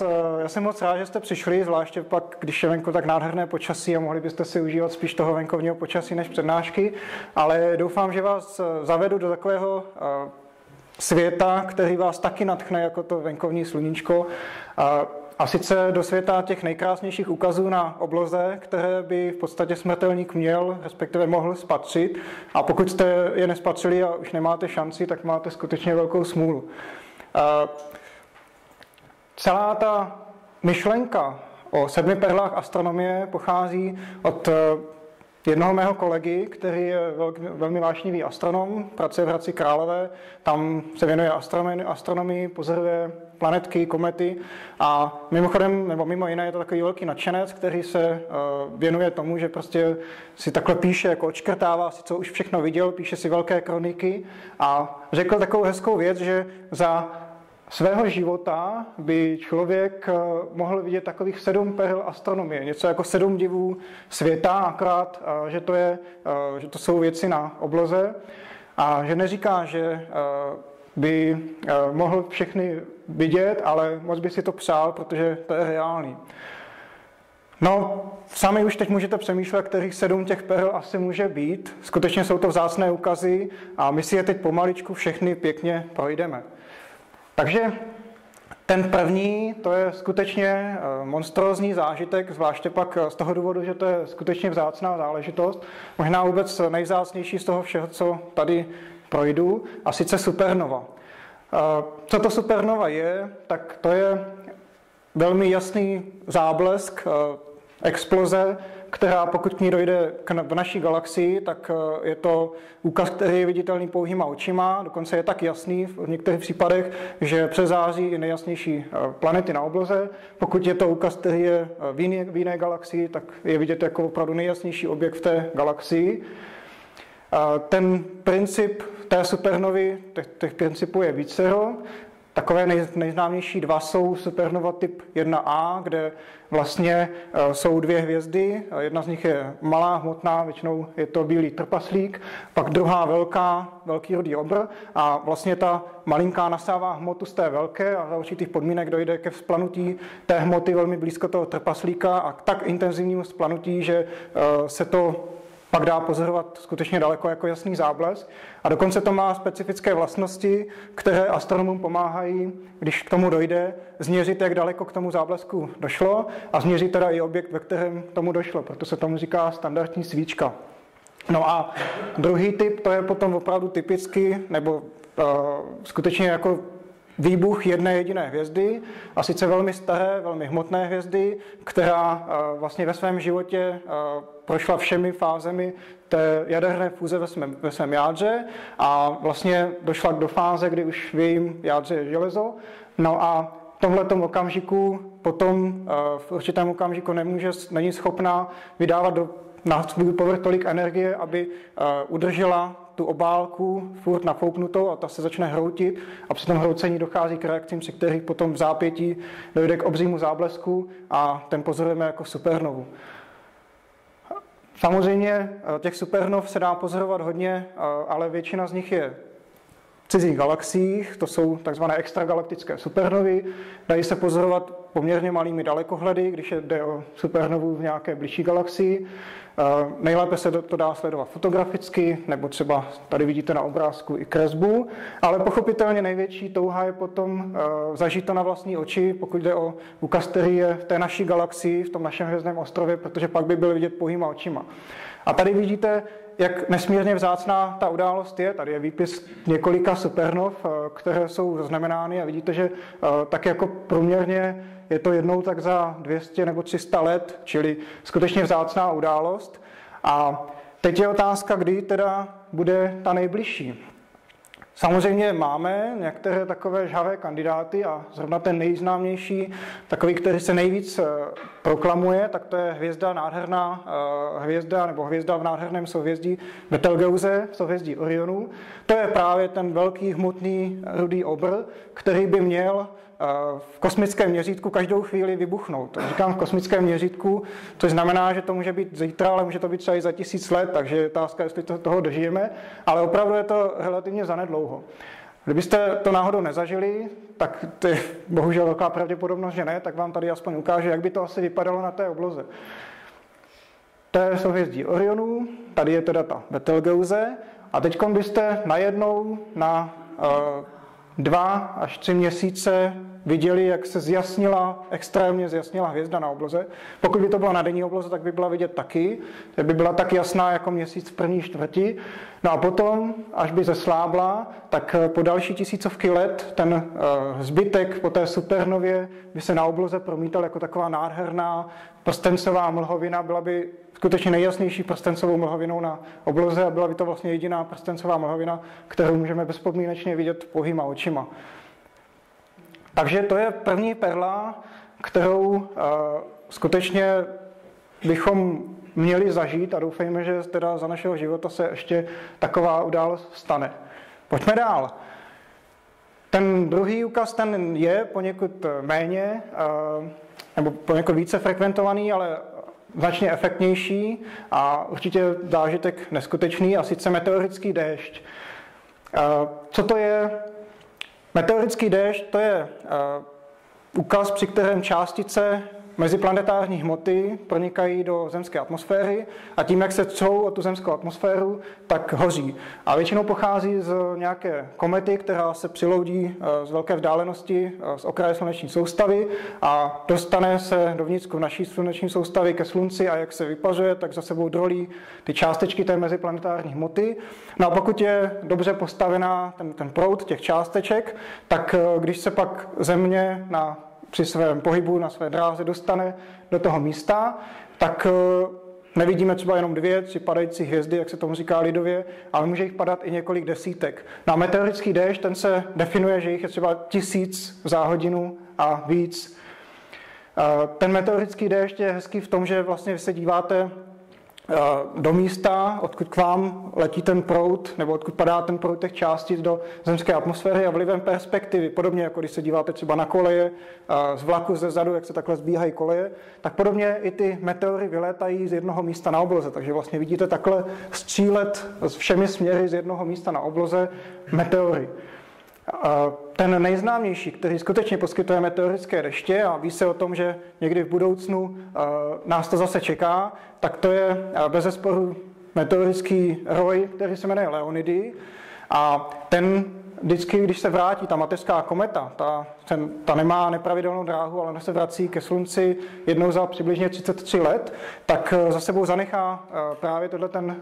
vás, já jsem moc rád, že jste přišli, zvláště pak, když je venku tak nádherné počasí a mohli byste si užívat spíš toho venkovního počasí než přednášky, ale doufám, že vás zavedu do takového světa, který vás taky natchne jako to venkovní sluníčko. A sice do světa těch nejkrásnějších ukazů na obloze, které by v podstatě smrtelník měl, respektive mohl spatřit. A pokud jste je nespatřili a už nemáte šanci, tak máte skutečně velkou smůlu. Celá ta myšlenka o sedmi perlách astronomie pochází od jednoho mého kolegy, který je velmi vášnivý astronom, pracuje v Hradci Králové, tam se věnuje astronomii, astronomii, pozoruje planetky, komety a mimochodem, nebo mimo jiné je to takový velký nadšenec, který se uh, věnuje tomu, že prostě si takhle píše, jako odškrtává si, co už všechno viděl, píše si velké kroniky a řekl takovou hezkou věc, že za svého života by člověk eh, mohl vidět takových sedm perl astronomie, něco jako sedm divů světa, akorát, eh, že to, je, eh, že to jsou věci na obloze a že neříká, že by mohl všechny vidět, ale moc by si to přál, protože to je reálný. No, sami už teď můžete přemýšlet, kterých sedm těch perl asi může být. Skutečně jsou to vzácné ukazy a my si je teď pomaličku všechny pěkně projdeme. Takže ten první, to je skutečně eh, monstrózní zážitek, zvláště pak eh, z toho důvodu, že to je skutečně vzácná záležitost, možná vůbec nejvzácnější z toho všeho, co tady projdu, a sice supernova. Eh, co to supernova je, tak to je velmi jasný záblesk, exploze která pokud k ní dojde v naší galaxii, tak eh, je to úkaz, který je viditelný pouhýma očima, dokonce je tak jasný v některých případech, že přezáří i nejjasnější eh, planety na obloze. Pokud je to úkaz, který je eh, v jiné, v jiné galaxii, tak je vidět jako opravdu nejjasnější objekt v té galaxii. Ten princip té supernovy, těch, těch principů je vícero. Takové nej, nejznámější dva jsou supernova typ 1A, kde vlastně e, jsou dvě hvězdy. Jedna z nich je malá, hmotná, většinou je to bílý trpaslík, pak druhá velká, velký rodý obr a vlastně ta malinká nasává hmotu z té velké a za určitých podmínek dojde ke vzplanutí té hmoty velmi blízko toho trpaslíka a k tak intenzivnímu vzplanutí, že e, se to pak dá pozorovat skutečně daleko jako jasný záblesk. A dokonce to má specifické vlastnosti, které astronomům pomáhají, když k tomu dojde, změřit, jak daleko k tomu záblesku došlo a změřit teda i objekt, ve kterém tomu došlo. Proto se tomu říká standardní svíčka. No a druhý typ, to je potom opravdu typicky, nebo uh, skutečně jako výbuch jedné jediné hvězdy, a sice velmi staré, velmi hmotné hvězdy, která uh, vlastně ve svém životě uh, prošla všemi fázemi té jaderné fúze ve svém, ve svém jádře a vlastně došla do fáze, kdy už v jejím jádře je železo. No a v tomhle okamžiku potom eh, v určitém okamžiku nemůže, není schopná vydávat do, na svůj povrch tolik energie, aby eh, udržela tu obálku furt nafouknutou a ta se začne hroutit a při tom hroucení dochází k reakcím, při kterých potom v zápětí dojde k obřímu záblesku a ten pozorujeme jako supernovu. Samozřejmě eh, těch supernov se dá pozorovat hodně, eh, ale většina z nich je cizích galaxiích, to jsou takzvané extragalaktické supernovy. Dají se pozorovat poměrně malými dalekohledy, když jde o supernovu v nějaké blížší galaxii. Eh, nejlépe se to dá sledovat fotograficky, nebo třeba tady vidíte na obrázku i kresbu, ale pochopitelně největší touha je potom eh, zažít to na vlastní oči, pokud jde o úkaz, který je v té naší galaxii, v tom našem hvězdném ostrově, protože pak by byl vidět pouhýma očima. A tady vidíte, jak nesmírně vzácná ta událost je. Tady je výpis několika supernov, eh, které jsou zaznamenány a vidíte, že tak jako průměrně je to jednou tak za 200 nebo 300 let, čili skutečně vzácná událost. A teď je otázka, kdy teda bude ta nejbližší. Samozřejmě máme některé takové žhavé kandidáty a zrovna ten nejznámější, takový, který se nejvíc eh, proklamuje, tak to je hvězda, nádherná eh, hvězda, nebo hvězda v nádherném souhvězdí Betelgeuse, souhvězdí Orionu. To je právě ten velký hmotný rudý obr, který by měl v kosmickém měřítku každou chvíli vybuchnout. Říkám v kosmickém měřítku, což znamená, že to může být zítra, ale může to být třeba i za tisíc let, takže je otázka, jestli to, toho dožijeme, ale opravdu je to relativně zanedlouho. Kdybyste to náhodou nezažili, tak to je bohužel velká pravděpodobnost, že ne, tak vám tady aspoň ukáže, jak by to asi vypadalo na té obloze. To je souhvězdí Orionu, tady je teda ta Betelgeuse a teď byste najednou na uh, dva až tři měsíce viděli, jak se zjasnila, extrémně zjasnila hvězda na obloze. Pokud by to byla na denní obloze, tak by byla vidět taky, tak by byla tak jasná jako měsíc v první čtvrti. No a potom, až by zeslábla, tak eh, po další tisícovky let ten uh, zbytek po té supernově by se na obloze promítal jako taková nádherná prstencová mlhovina, byla by skutečně nejjasnější prstencovou mlhovinou na obloze a byla by to vlastně jediná prstencová mlhovina, kterou můžeme bezpodmínečně vidět pohýma očima. Takže to je první perla, kterou uh, skutečně bychom měli zažít a doufejme, že teda za našeho života se ještě taková událost stane. Pojďme dál. Ten druhý úkaz, ten je poněkud méně, uh, nebo poněkud více frekventovaný, ale značně efektnější a určitě zážitek neskutečný, a sice meteorický déšť. Uh, co to je Meteorický déšť to je uh, při kterém částice meziplanetární hmoty pronikají do zemské atmosféry a tím, jak se třou o tu zemskou atmosféru, tak hoří. A většinou pochází z nějaké komety, která se přiloudí eh, z velké vzdálenosti eh, z okraje sluneční soustavy a dostane se dovnitř naší sluneční soustavy ke slunci a jak se vypařuje, tak za sebou drolí ty částečky té meziplanetární hmoty. No a pokud je dobře postavená ten, ten proud těch částeček, tak eh, když se pak Země na při svém pohybu na své dráze dostane do toho místa, tak eh, nevidíme třeba jenom dvě, tři padající hvězdy, jak se tomu říká lidově, ale může jich padat i několik desítek. Na meteorický déšť ten se definuje, že jich je třeba tisíc za hodinu a víc. Eh, ten meteorický déšť je hezký v tom, že vlastně se díváte do místa, odkud k vám letí ten proud, nebo odkud padá ten proud těch částic do zemské atmosféry a vlivem perspektivy, podobně jako když se díváte třeba na koleje eh, z vlaku ze zadu, jak se takhle zbíhají koleje, tak podobně i ty meteory vylétají z jednoho místa na obloze. Takže vlastně vidíte takhle střílet s všemi směry z jednoho místa na obloze meteory. Ten nejznámější, který skutečně poskytuje meteorické deště a ví se o tom, že někdy v budoucnu nás to zase čeká, tak to je bez zesporu meteorický roj, který se jmenuje Leonidy. A ten vždycky, když se vrátí ta mateřská kometa, ta, ten, ta nemá nepravidelnou dráhu, ale ona se vrací ke slunci jednou za přibližně 33 let, tak za sebou zanechá právě tohle ten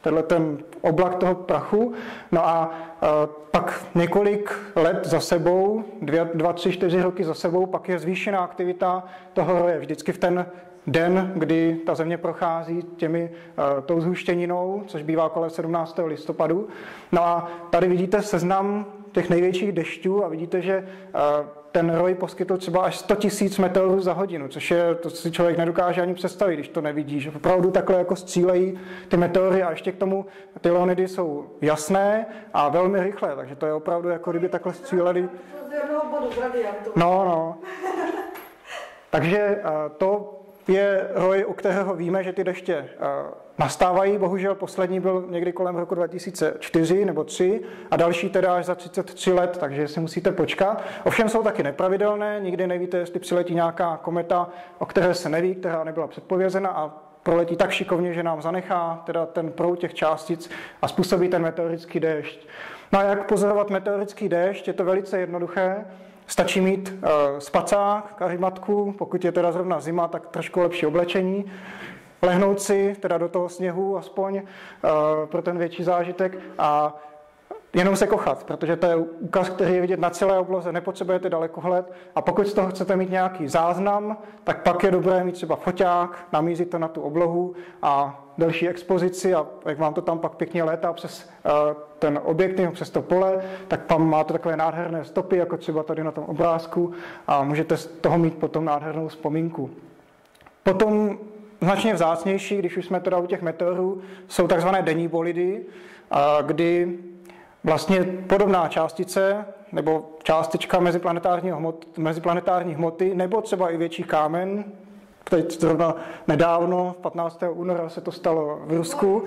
tenhle ten oblak toho prachu. No a uh, pak několik let za sebou, dvě, dva, tři, čtyři roky za sebou, pak je zvýšená aktivita toho roje. Vždycky v ten den, kdy ta země prochází těmi uh, tou zhuštěninou, což bývá kolem 17. listopadu. No a tady vidíte seznam těch největších dešťů a vidíte, že uh, ten roj poskytl třeba až 100 tisíc meteorů za hodinu, což je, to si člověk nedokáže ani představit, když to nevidí, že opravdu takhle jako střílejí ty meteory a ještě k tomu ty leonidy jsou jasné a velmi rychlé, takže to je opravdu jako kdyby takhle stříleli. No, no. Takže eh, to je roj, u kterého víme, že ty deště eh, nastávají. Bohužel poslední byl někdy kolem roku 2004 nebo 3 a další teda až za 33 let, takže si musíte počkat. Ovšem jsou taky nepravidelné, nikdy nevíte, jestli přiletí nějaká kometa, o které se neví, která nebyla předpovězena a proletí tak šikovně, že nám zanechá teda ten proud těch částic a způsobí ten meteorický déšť. No a jak pozorovat meteorický déšť? Je to velice jednoduché. Stačí mít uh, spacák, karimatku, pokud je teda zrovna zima, tak trošku lepší oblečení lehnout si teda do toho sněhu aspoň uh, pro ten větší zážitek a jenom se kochat, protože to je úkaz, který je vidět na celé obloze, nepotřebujete dalekohled a pokud z toho chcete mít nějaký záznam, tak pak je dobré mít třeba foťák, namířit to na tu oblohu a delší expozici a jak vám to tam pak pěkně létá přes uh, ten objektiv, přes to pole, tak tam máte takové nádherné stopy, jako třeba tady na tom obrázku a můžete z toho mít potom nádhernou vzpomínku. Potom značně vzácnější, když už jsme teda u těch meteorů, jsou takzvané denní bolidy, kdy vlastně podobná částice nebo částička meziplanetární hmoty, meziplanetární hmoty nebo třeba i větší kámen, teď zrovna nedávno, 15. února se to stalo v Rusku,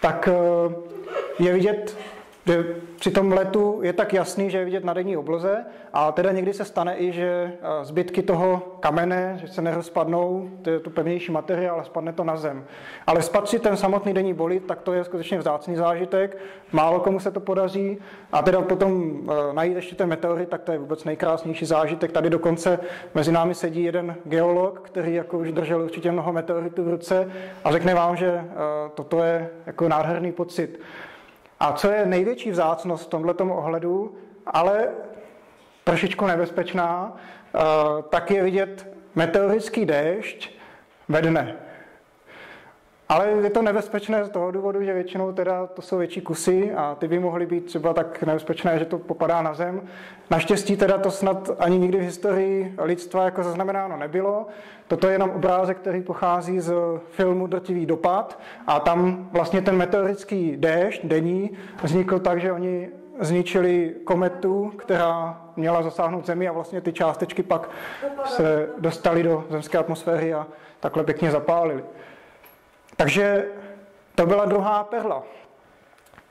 tak eh, je vidět že při tom letu je tak jasný, že je vidět na denní obloze a teda někdy se stane i, že eh, zbytky toho kamene, že se nerozpadnou, to je to pevnější materiál, ale spadne to na zem. Ale spatřit ten samotný denní bolid, tak to je skutečně vzácný zážitek, málo komu se to podaří a teda potom eh, najít ještě ten meteorit, tak to je vůbec nejkrásnější zážitek. Tady dokonce mezi námi sedí jeden geolog, který jako už držel určitě mnoho meteoritů v ruce a řekne vám, že eh, toto je jako nádherný pocit. A co je největší vzácnost v tomto ohledu, ale trošičku nebezpečná, eh, tak je vidět meteorický déšť ve dne. Ale je to nebezpečné z toho důvodu, že většinou teda to jsou větší kusy a ty by mohly být třeba tak nebezpečné, že to popadá na zem. Naštěstí teda to snad ani nikdy v historii lidstva jako zaznamenáno nebylo. Toto je jenom obrázek, který pochází z filmu Drtivý dopad a tam vlastně ten meteorický déšť denní vznikl tak, že oni zničili kometu, která měla zasáhnout Zemi a vlastně ty částečky pak se dostaly do zemské atmosféry a takhle pěkně zapálili. Takže to byla druhá perla.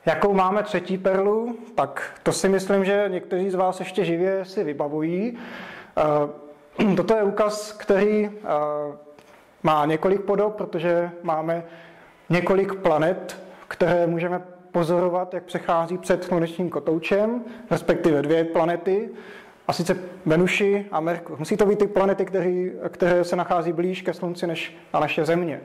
Jakou máme třetí perlu, tak to si myslím, že někteří z vás ještě živě si vybavují. Eh, toto je úkaz, který eh, má několik podob, protože máme několik planet, které můžeme pozorovat, jak přechází před slunečním kotoučem, respektive dvě planety, a sice Venuši a Merkur. Musí to být ty planety, které, které se nachází blíž ke Slunci než na naše Země.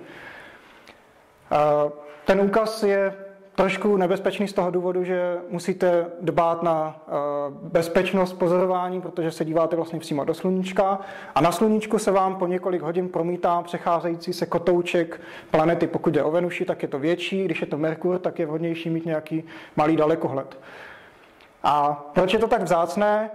Ten úkaz je trošku nebezpečný z toho důvodu, že musíte dbát na bezpečnost pozorování, protože se díváte vlastně přímo do sluníčka a na sluníčku se vám po několik hodin promítá přecházející se kotouček planety. Pokud je o Venuši, tak je to větší, když je to Merkur, tak je vhodnější mít nějaký malý dalekohled. A proč je to tak vzácné?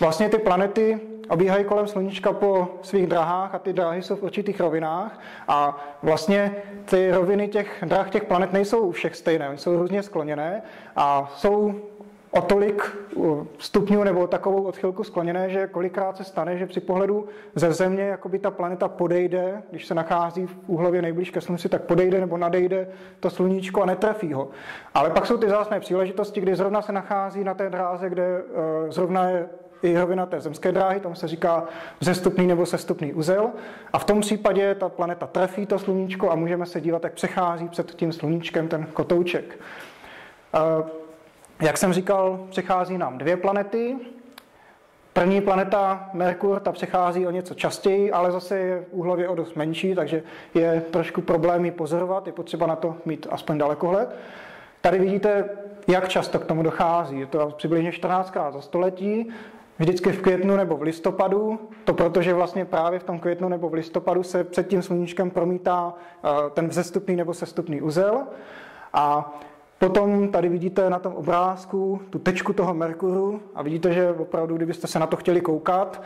Vlastně ty planety obíhají kolem sluníčka po svých drahách a ty dráhy jsou v určitých rovinách a vlastně ty roviny těch drah těch planet nejsou u všech stejné, jsou různě skloněné a jsou o tolik stupňů nebo takovou odchylku skloněné, že kolikrát se stane, že při pohledu ze Země jakoby ta planeta podejde, když se nachází v úhlově nejblíž ke Slunci, tak podejde nebo nadejde to sluníčko a netrefí ho. Ale pak jsou ty zásné příležitosti, kdy zrovna se nachází na té dráze, kde uh, zrovna je i rovina té zemské dráhy, tomu se říká zestupný nebo sestupný uzel. A v tom případě ta planeta trefí to sluníčko a můžeme se dívat, jak přechází před tím sluníčkem ten kotouček. Jak jsem říkal, přechází nám dvě planety. První planeta Merkur, ta přechází o něco častěji, ale zase je úhlově o dost menší, takže je trošku problémy pozorovat, je potřeba na to mít aspoň dalekohled. Tady vidíte, jak často k tomu dochází. Je to přibližně 14 krát za století vždycky v květnu nebo v listopadu, to protože vlastně právě v tom květnu nebo v listopadu se před tím sluníčkem promítá eh, ten vzestupný nebo sestupný uzel. A potom tady vidíte na tom obrázku tu tečku toho Merkuru a vidíte, že opravdu, kdybyste se na to chtěli koukat,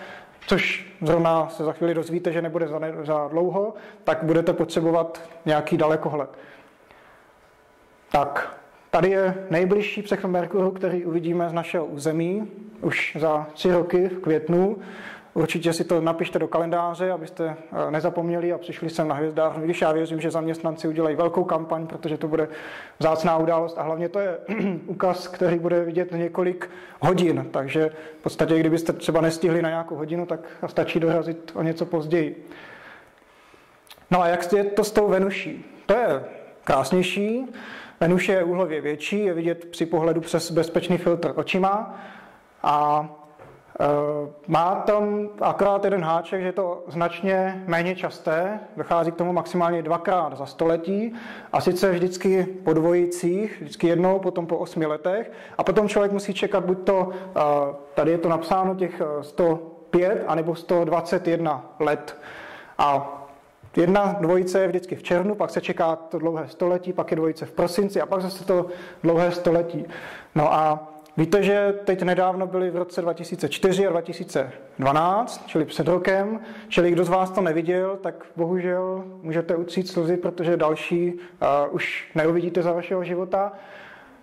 což zrovna se za chvíli dozvíte, že nebude za, za dlouho, tak budete potřebovat nějaký dalekohled. Tak, tady je nejbližší přechod Merkuru, který uvidíme z našeho území už za tři roky v květnu. Určitě si to napište do kalendáře, abyste eh, nezapomněli a přišli sem na hvězdách. Když já věřím, že zaměstnanci udělají velkou kampaň, protože to bude vzácná událost a hlavně to je ukaz, který bude vidět několik hodin. Takže v podstatě, kdybyste třeba nestihli na nějakou hodinu, tak stačí dorazit o něco později. No a jak je to s tou Venuší? To je krásnější. Venuše je úhlově větší, je vidět při pohledu přes bezpečný filtr očima a e, má tam akorát jeden háček, že je to značně méně časté, dochází k tomu maximálně dvakrát za století a sice vždycky po dvojicích, vždycky jednou, potom po osmi letech a potom člověk musí čekat buď to, e, tady je to napsáno těch 105 e, anebo 121 let. A Jedna dvojice je vždycky v červnu, pak se čeká to dlouhé století, pak je dvojice v prosinci a pak zase to dlouhé století. No a Víte, že teď nedávno byli v roce 2004 a 2012, čili před rokem, čili kdo z vás to neviděl, tak bohužel můžete utřít slzy, protože další uh, už neuvidíte za vašeho života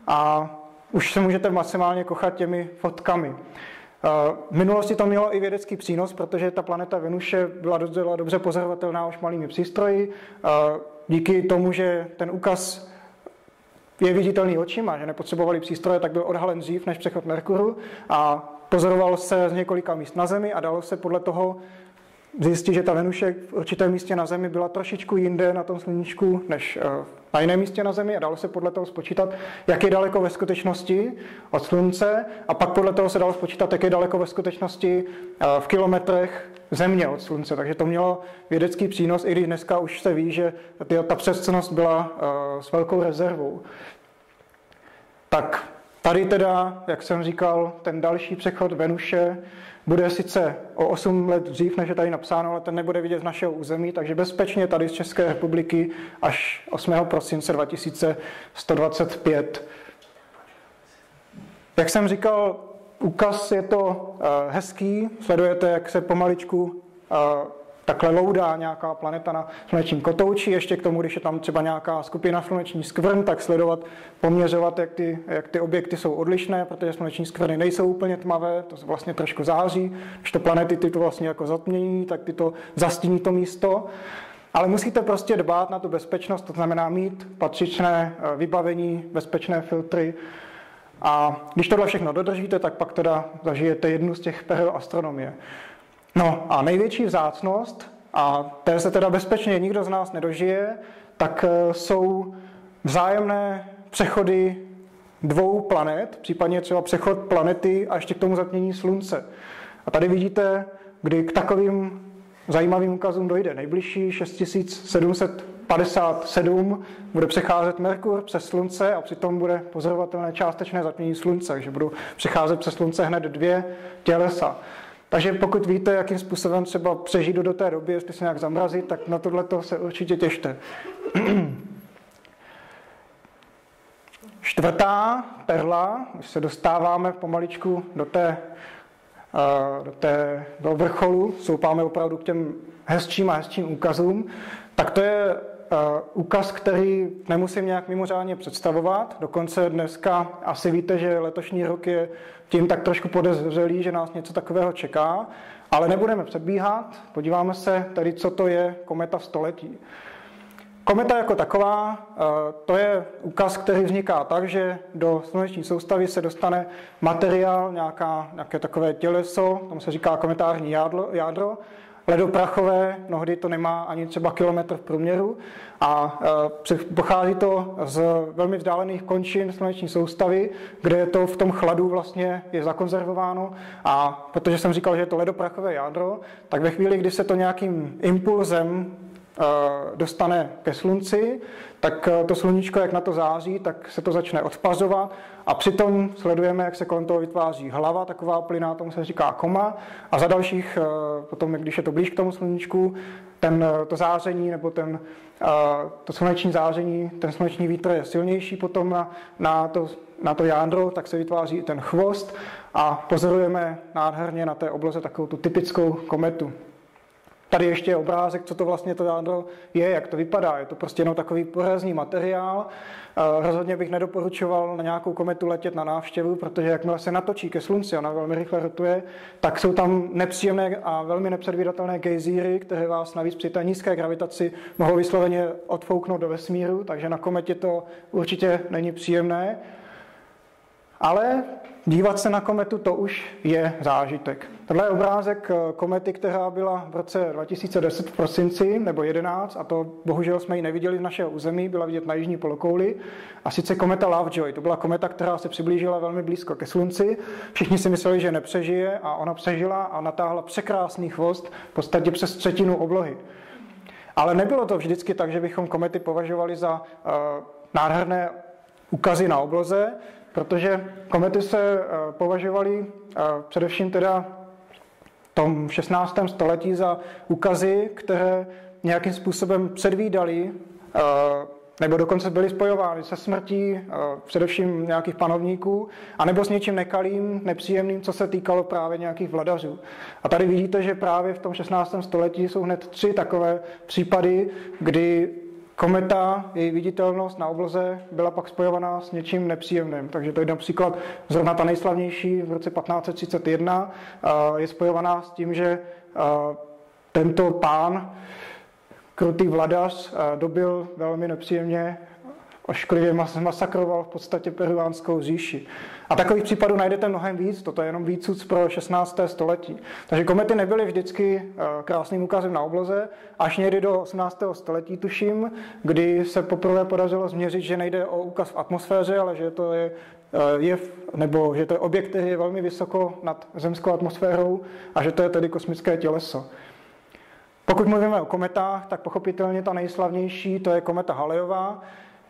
a už se můžete maximálně kochat těmi fotkami. V minulosti to mělo i vědecký přínos, protože ta planeta Venuše byla docela dobře pozorovatelná už malými přístroji. Díky tomu, že ten úkaz je viditelný očima, že nepotřebovali přístroje, tak byl odhalen dřív než přechod Merkuru a pozoroval se z několika míst na Zemi a dalo se podle toho zjistit, že ta Venuše v určitém místě na Zemi byla trošičku jinde na tom sluníčku než eh, na jiném místě na Zemi a dalo se podle toho spočítat, jak je daleko ve skutečnosti od Slunce a pak podle toho se dalo spočítat, jak je daleko ve skutečnosti eh, v kilometrech Země od Slunce. Takže to mělo vědecký přínos, i když dneska už se ví, že ta přesnost byla eh, s velkou rezervou. Tak tady teda, jak jsem říkal, ten další přechod Venuše bude sice o 8 let dřív, než je tady napsáno, ale ten nebude vidět z našeho území, takže bezpečně tady z České republiky až 8. prosince 2125. Jak jsem říkal, úkaz je to eh, hezký, sledujete, jak se pomaličku eh, takhle loudá nějaká planeta na slunečním kotouči, ještě k tomu, když je tam třeba nějaká skupina sluneční skvrn, tak sledovat, poměřovat, jak ty, jak ty objekty jsou odlišné, protože sluneční skvrny nejsou úplně tmavé, to vlastně trošku září, když to planety ty to vlastně jako zatmění, tak ty to zastíní to místo. Ale musíte prostě dbát na tu bezpečnost, to znamená mít patřičné eh, vybavení, bezpečné filtry, a když tohle všechno dodržíte, tak pak teda zažijete jednu z těch peril astronomie. No a největší vzácnost, a té se teda bezpečně nikdo z nás nedožije, tak eh, jsou vzájemné přechody dvou planet, případně třeba přechod planety a ještě k tomu zatmění Slunce. A tady vidíte, kdy k takovým zajímavým ukazům dojde. Nejbližší 6757 bude přecházet Merkur přes Slunce a přitom bude pozorovatelné částečné zatmění Slunce, takže budou přecházet přes Slunce hned dvě tělesa. Takže pokud víte, jakým způsobem třeba přežít do té doby, jestli se nějak zamrazit, tak na tohle se určitě těšte. Čtvrtá perla, už se dostáváme pomaličku do té, eh, do té do vrcholu, soupáme opravdu k těm hezčím a hezčím úkazům, tak to je Eh, úkaz, který nemusím nějak mimořádně představovat. Dokonce dneska asi víte, že letošní rok je tím tak trošku podezřelý, že nás něco takového čeká, ale nebudeme předbíhat. Podíváme se tady, co to je kometa století. Kometa jako taková, eh, to je úkaz, který vzniká tak, že do sluneční soustavy se dostane materiál, nějaká, nějaké takové těleso, tomu se říká kometární jádro, jádro ledoprachové, mnohdy to nemá ani třeba kilometr v průměru a e, pochází to z velmi vzdálených končin sluneční soustavy, kde to v tom chladu vlastně je zakonzervováno. A protože jsem říkal, že je to ledoprachové jádro, tak ve chvíli, kdy se to nějakým impulzem e, dostane ke slunci, tak e, to sluníčko, jak na to září, tak se to začne odpazovat a přitom sledujeme, jak se kolem toho vytváří hlava, taková plyná, tomu se říká koma. A za dalších, eh, potom, když je to blíž k tomu sluníčku, ten, eh, to záření nebo ten, eh, to sluneční záření, ten sluneční vítr je silnější potom na, na, to, na to jádro, tak se vytváří i ten chvost a pozorujeme nádherně na té obloze takovou tu typickou kometu. Tady ještě je obrázek, co to vlastně to jádro je, jak to vypadá. Je to prostě jenom takový porazný materiál. Rozhodně bych nedoporučoval na nějakou kometu letět na návštěvu, protože jakmile se natočí ke slunci, ona velmi rychle rotuje, tak jsou tam nepříjemné a velmi nepředvídatelné gejzíry, které vás navíc při té nízké gravitaci mohou vysloveně odfouknout do vesmíru, takže na kometě to určitě není příjemné. Ale dívat se na kometu, to už je zážitek. Tohle je obrázek eh, komety, která byla v roce 2010 v prosinci nebo 11 a to bohužel jsme ji neviděli v našeho území, byla vidět na jižní polokouli. A sice kometa Lovejoy, to byla kometa, která se přiblížila velmi blízko ke Slunci. Všichni si mysleli, že nepřežije a ona přežila a natáhla překrásný chvost v podstatě přes třetinu oblohy. Ale nebylo to vždycky tak, že bychom komety považovali za uh, nádherné ukazy na obloze, protože komety se uh, považovaly uh, především teda tom 16. století za ukazy, které nějakým způsobem předvídali eh, nebo dokonce byly spojovány se smrtí eh, především nějakých panovníků, anebo s něčím nekalým, nepříjemným, co se týkalo právě nějakých vladařů. A tady vidíte, že právě v tom 16. století jsou hned tři takové případy, kdy kometa, její viditelnost na obloze byla pak spojovaná s něčím nepříjemným. Takže to je například zrovna ta nejslavnější v roce 1531 je spojovaná s tím, že tento pán, krutý vladař, dobil velmi nepříjemně ošklivě masakroval v podstatě peruánskou říši. A takových případů najdete mnohem víc, toto je jenom výcud pro 16. století. Takže komety nebyly vždycky eh, krásným ukazem na obloze, až někdy do 18. století tuším, kdy se poprvé podařilo změřit, že nejde o úkaz v atmosféře, ale že to je eh, jev, nebo že to je objekt, který je velmi vysoko nad zemskou atmosférou a že to je tedy kosmické těleso. Pokud mluvíme o kometách, tak pochopitelně ta nejslavnější to je kometa Halleyová,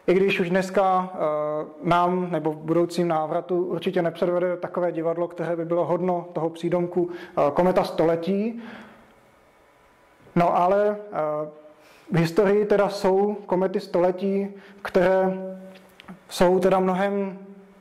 i když už dneska uh, nám nebo v budoucím návratu určitě nepředvede takové divadlo, které by bylo hodno toho přídomku uh, kometa století. No ale uh, v historii teda jsou komety století, které jsou teda mnohem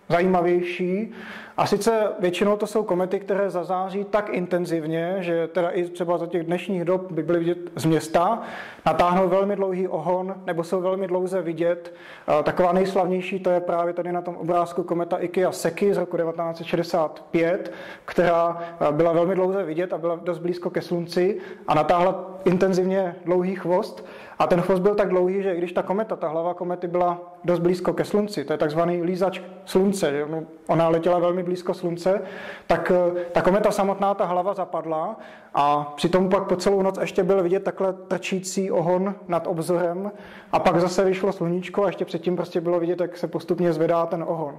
zajímavější a sice většinou to jsou komety, které zazáří tak intenzivně, že teda i třeba za těch dnešních dob by byly vidět z města, natáhnou velmi dlouhý ohon nebo jsou velmi dlouze vidět. Taková nejslavnější to je právě tady na tom obrázku kometa Ikea Seki z roku 1965, která byla velmi dlouze vidět a byla dost blízko ke slunci a natáhla intenzivně dlouhý chvost. A ten chvost byl tak dlouhý, že když ta kometa, ta hlava komety byla dost blízko ke slunci, to je takzvaný lízač slunce, že ona letěla velmi blízko slunce, tak eh, ta kometa samotná, ta hlava zapadla a přitom pak po celou noc ještě byl vidět takhle trčící ohon nad obzorem a pak zase vyšlo sluníčko a ještě předtím prostě bylo vidět, jak se postupně zvedá ten ohon.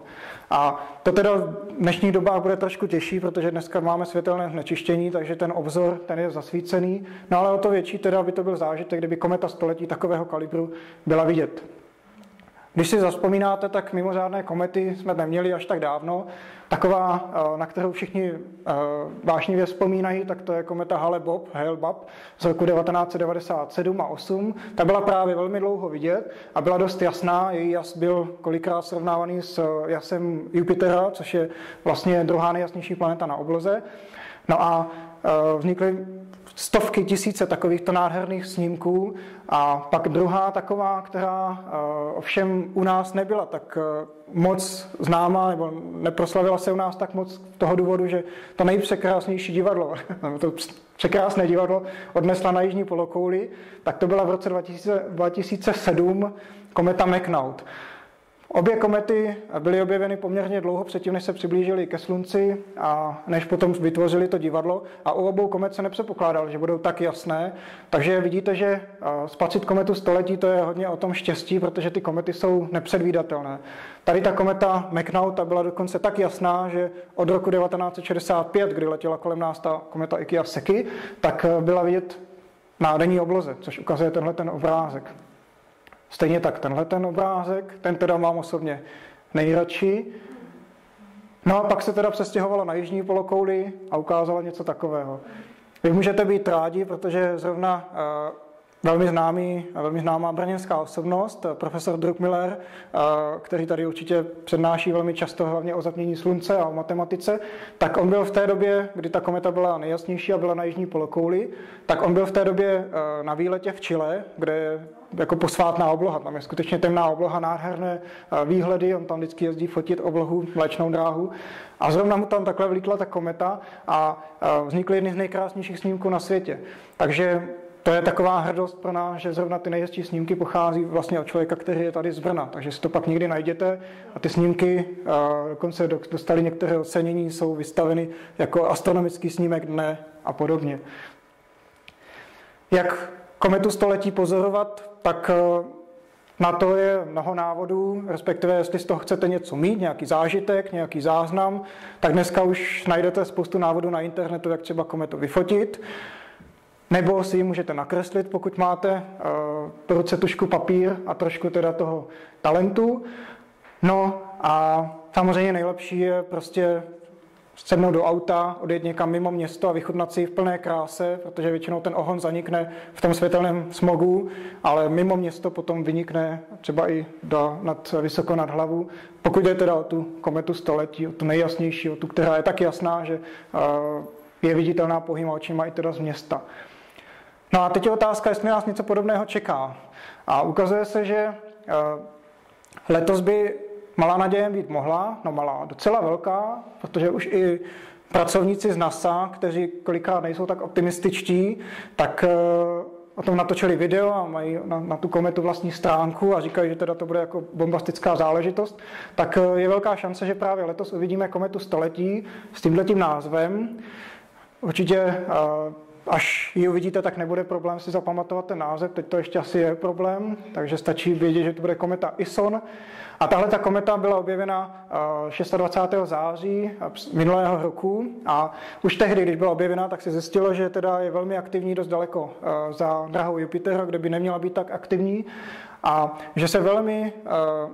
A to teda v dnešních dobách bude trošku těžší, protože dneska máme světelné znečištění, takže ten obzor ten je zasvícený. No ale o to větší teda by to byl zážitek, kdyby kometa století takového kalibru byla vidět. Když si zaspomínáte, tak mimořádné komety jsme neměli až tak dávno. Taková, eh, na kterou všichni eh, vášnivě vzpomínají, tak to je kometa Hale-Bopp, Hale-Bopp z roku 1997 a 8. Ta byla právě velmi dlouho vidět a byla dost jasná. Její jas byl kolikrát srovnávaný s eh, jasem Jupitera, což je vlastně druhá nejjasnější planeta na obloze. No a vznikly stovky tisíce takovýchto nádherných snímků a pak druhá taková, která eh, ovšem u nás nebyla tak eh, moc známá, nebo neproslavila se u nás tak moc z toho důvodu, že to nejpřekrásnější divadlo, to překrásné divadlo odnesla na jižní polokouli, tak to byla v roce 2000, 2007 kometa McNaught. Obě komety byly objeveny poměrně dlouho předtím, než se přiblížili ke Slunci a než potom vytvořili to divadlo. A u obou komet se nepředpokládal, že budou tak jasné. Takže vidíte, že spacit kometu století to je hodně o tom štěstí, protože ty komety jsou nepředvídatelné. Tady ta kometa McNaught ta byla dokonce tak jasná, že od roku 1965, kdy letěla kolem nás ta kometa Ikia Seki, tak byla vidět na denní obloze, což ukazuje tenhle ten obrázek. Stejně tak tenhle ten obrázek, ten teda mám osobně nejradši. No a pak se teda přestěhovala na jižní polokouli a ukázala něco takového. Vy můžete být rádi, protože zrovna uh, velmi známý, velmi známá brněnská osobnost, profesor Druckmiller, uh, který tady určitě přednáší velmi často hlavně o zatmění slunce a o matematice, tak on byl v té době, kdy ta kometa byla nejjasnější a byla na jižní polokouli, tak on byl v té době na výletě v Chile, kde jako posvátná obloha. Tam je skutečně temná obloha, nádherné eh, výhledy, on tam vždycky jezdí fotit oblohu, mléčnou dráhu. A zrovna mu tam takhle vlítla ta kometa a eh, vznikly jedny z nejkrásnějších snímků na světě. Takže to je taková hrdost pro nás, že zrovna ty nejhezčí snímky pochází vlastně od člověka, který je tady z Brna. Takže si to pak někdy najdete a ty snímky eh, dokonce dostali některé ocenění, jsou vystaveny jako astronomický snímek dne a podobně. Jak kometu století pozorovat, tak eh, na to je mnoho návodů, respektive jestli z toho chcete něco mít, nějaký zážitek, nějaký záznam, tak dneska už najdete spoustu návodů na internetu, jak třeba kometu vyfotit, nebo si ji můžete nakreslit, pokud máte uh, ruce tušku papír a trošku teda toho talentu. No a samozřejmě nejlepší je prostě sednout do auta, odjet někam mimo město a vychutnat si v plné kráse, protože většinou ten ohon zanikne v tom světelném smogu, ale mimo město potom vynikne třeba i do, nad, vysoko nad hlavu. Pokud jde teda o tu kometu století, o tu nejjasnější, o tu, která je tak jasná, že uh, je viditelná pohýma očima i teda z města. No a teď je otázka, jestli nás něco podobného čeká. A ukazuje se, že uh, letos by malá naděje být mohla, no malá, docela velká, protože už i pracovníci z NASA, kteří kolikrát nejsou tak optimističtí, tak eh, o tom natočili video a mají na, na tu kometu vlastní stránku a říkají, že teda to bude jako bombastická záležitost, tak je velká šance, že právě letos uvidíme kometu století s tímhletím názvem. Určitě až ji uvidíte, tak nebude problém si zapamatovat ten název, teď to ještě asi je problém, takže stačí vědět, že to bude kometa Ison. A tahle ta kometa byla objevena 26. Eh, září minulého roku a už tehdy, když byla objevena, tak se zjistilo, že teda je velmi aktivní dost daleko eh, za drahou Jupitera, kde by neměla být tak aktivní a že se velmi eh,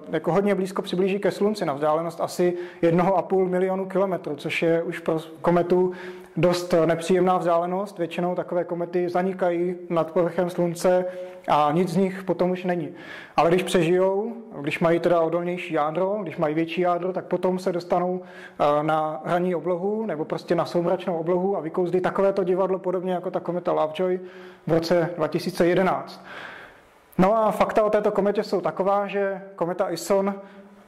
jako hodně blízko přiblíží ke Slunci na vzdálenost asi 1,5 milionu kilometrů, což je už pro kometu dost nepříjemná vzdálenost. Většinou takové komety zanikají nad povrchem Slunce a nic z nich potom už není. Ale když přežijou, když mají teda odolnější jádro, když mají větší jádro, tak potom se dostanou eh, na hraní oblohu nebo prostě na soumračnou oblohu a vykouzdí takovéto divadlo podobně jako ta kometa Lovejoy v roce 2011. No a fakta o této kometě jsou taková, že kometa Ison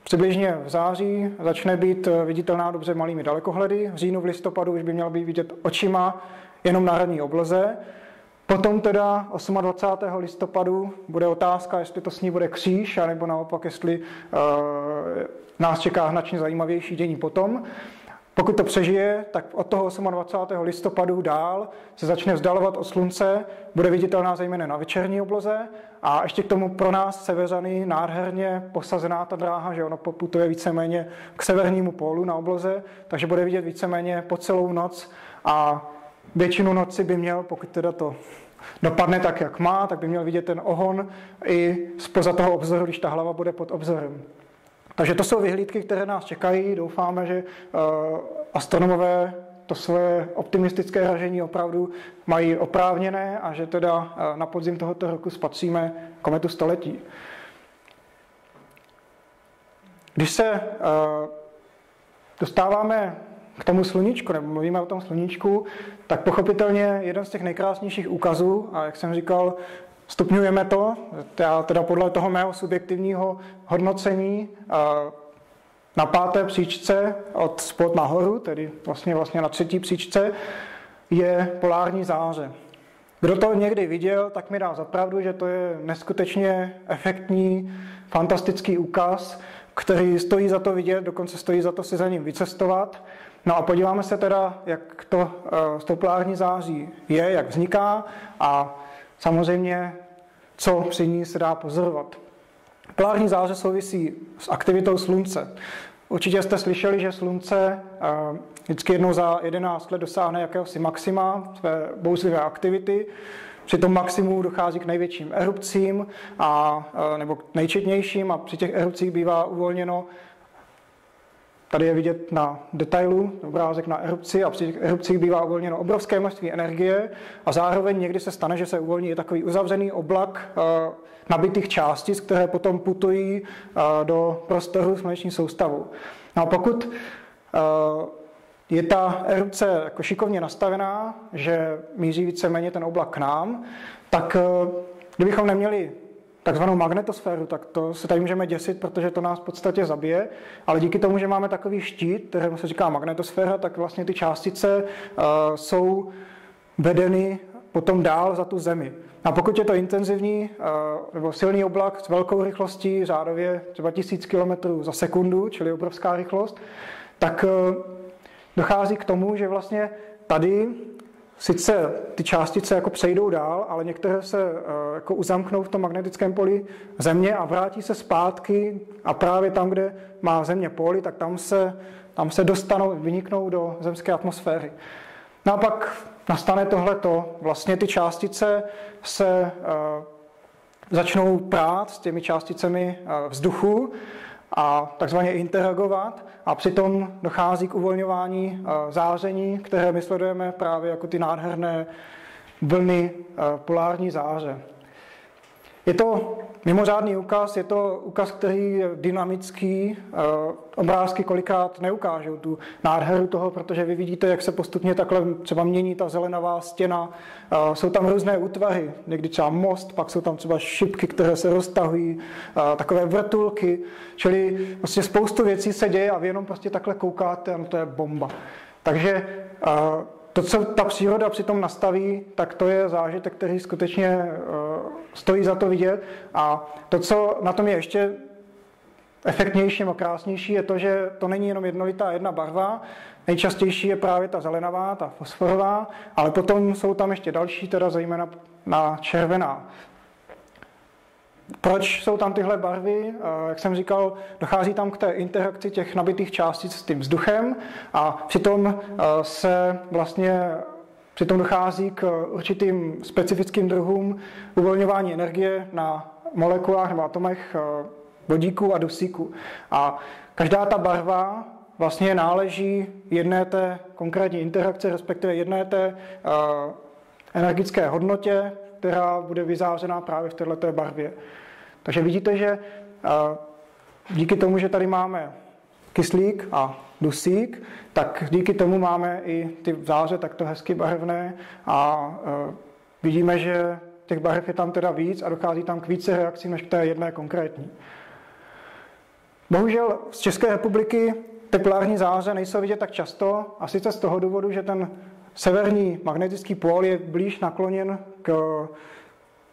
Přibližně v září začne být viditelná dobře malými dalekohledy, v říjnu, v listopadu už by měla být vidět očima jenom na hradní obloze. Potom teda 28. listopadu bude otázka, jestli to s ní bude kříž, anebo naopak, jestli uh, nás čeká značně zajímavější dění potom. Pokud to přežije, tak od toho 28. listopadu dál se začne vzdalovat od slunce, bude viditelná zejména na večerní obloze a ještě k tomu pro nás severany nádherně posazená ta dráha, že ono poputuje víceméně k severnímu pólu na obloze, takže bude vidět víceméně po celou noc a většinu noci by měl, pokud teda to dopadne tak, jak má, tak by měl vidět ten ohon i spoza toho obzoru, když ta hlava bude pod obzorem. Takže to jsou vyhlídky, které nás čekají. Doufáme, že uh, astronomové to svoje optimistické ražení opravdu mají oprávněné a že teda uh, na podzim tohoto roku spatříme kometu století. Když se uh, dostáváme k tomu sluníčku, nebo mluvíme o tom sluníčku, tak pochopitelně jeden z těch nejkrásnějších úkazů, a jak jsem říkal, Stupňujeme to, já teda podle toho mého subjektivního hodnocení na páté příčce od spod nahoru, tedy vlastně, vlastně na třetí příčce, je polární záře. Kdo to někdy viděl, tak mi dá zapravdu, že to je neskutečně efektní, fantastický úkaz, který stojí za to vidět, dokonce stojí za to si za ním vycestovat. No a podíváme se teda, jak to s tou polární září je, jak vzniká a samozřejmě, co při ní se dá pozorovat. Polární záře souvisí s aktivitou slunce. Určitě jste slyšeli, že slunce eh, vždycky jednou za 11 let dosáhne jakéhosi maxima své bouřlivé aktivity. Při tom maximu dochází k největším erupcím, a, eh, nebo k nejčetnějším a při těch erupcích bývá uvolněno Tady je vidět na detailu obrázek na erupci a při erupcích bývá uvolněno obrovské množství energie a zároveň někdy se stane, že se uvolní takový uzavřený oblak uh, nabitých částic, které potom putují uh, do prostoru sluneční soustavu. No a pokud uh, je ta erupce jako šikovně nastavená, že míří víceméně ten oblak k nám, tak kdybychom neměli takzvanou magnetosféru, tak to se tady můžeme děsit, protože to nás v podstatě zabije, ale díky tomu, že máme takový štít, kterému se říká magnetosféra, tak vlastně ty částice uh, jsou vedeny potom dál za tu zemi. A pokud je to intenzivní uh, nebo silný oblak s velkou rychlostí, řádově třeba 1000 km za sekundu, čili obrovská rychlost, tak uh, dochází k tomu, že vlastně tady sice ty částice jako přejdou dál, ale některé se uh, jako uzamknou v tom magnetickém poli Země a vrátí se zpátky a právě tam, kde má Země poli, tak tam se, tam se dostanou, vyniknou do zemské atmosféry. No a pak nastane tohleto. Vlastně ty částice se uh, začnou prát s těmi částicemi uh, vzduchu a takzvaně interagovat a přitom dochází k uvolňování eh, záření, které my sledujeme právě jako ty nádherné vlny eh, polární záře. Je to mimořádný ukaz, je to ukaz, který je dynamický. Eh, obrázky kolikrát neukážou tu nádheru toho, protože vy vidíte, jak se postupně takhle třeba mění ta zelenavá stěna. Eh, jsou tam různé útvary, někdy třeba most, pak jsou tam třeba šipky, které se roztahují, eh, takové vrtulky, čili vlastně spoustu věcí se děje a vy jenom prostě takhle koukáte a to je bomba. Takže to, co ta příroda přitom nastaví, tak to je zážitek, který skutečně stojí za to vidět. A to, co na tom je ještě efektnější nebo krásnější, je to, že to není jenom jednolitá jedna barva, Nejčastější je právě ta zelenavá, ta fosforová, ale potom jsou tam ještě další, teda zejména na červená. Proč jsou tam tyhle barvy? Jak jsem říkal, dochází tam k té interakci těch nabitých částic s tím vzduchem a přitom se vlastně přitom dochází k určitým specifickým druhům uvolňování energie na molekulách nebo atomech vodíku a dusíku. A každá ta barva vlastně náleží jedné té konkrétní interakce, respektive jedné té uh, energické hodnotě, která bude vyzářená právě v této barvě. Takže vidíte, že díky tomu, že tady máme kyslík a dusík, tak díky tomu máme i ty záře takto hezky barevné a uh, vidíme, že těch barev je tam teda víc a dochází tam k více reakcím než k té jedné konkrétní. Bohužel z České republiky teplární záře nejsou vidět tak často a sice z toho důvodu, že ten severní magnetický pól je blíž nakloněn k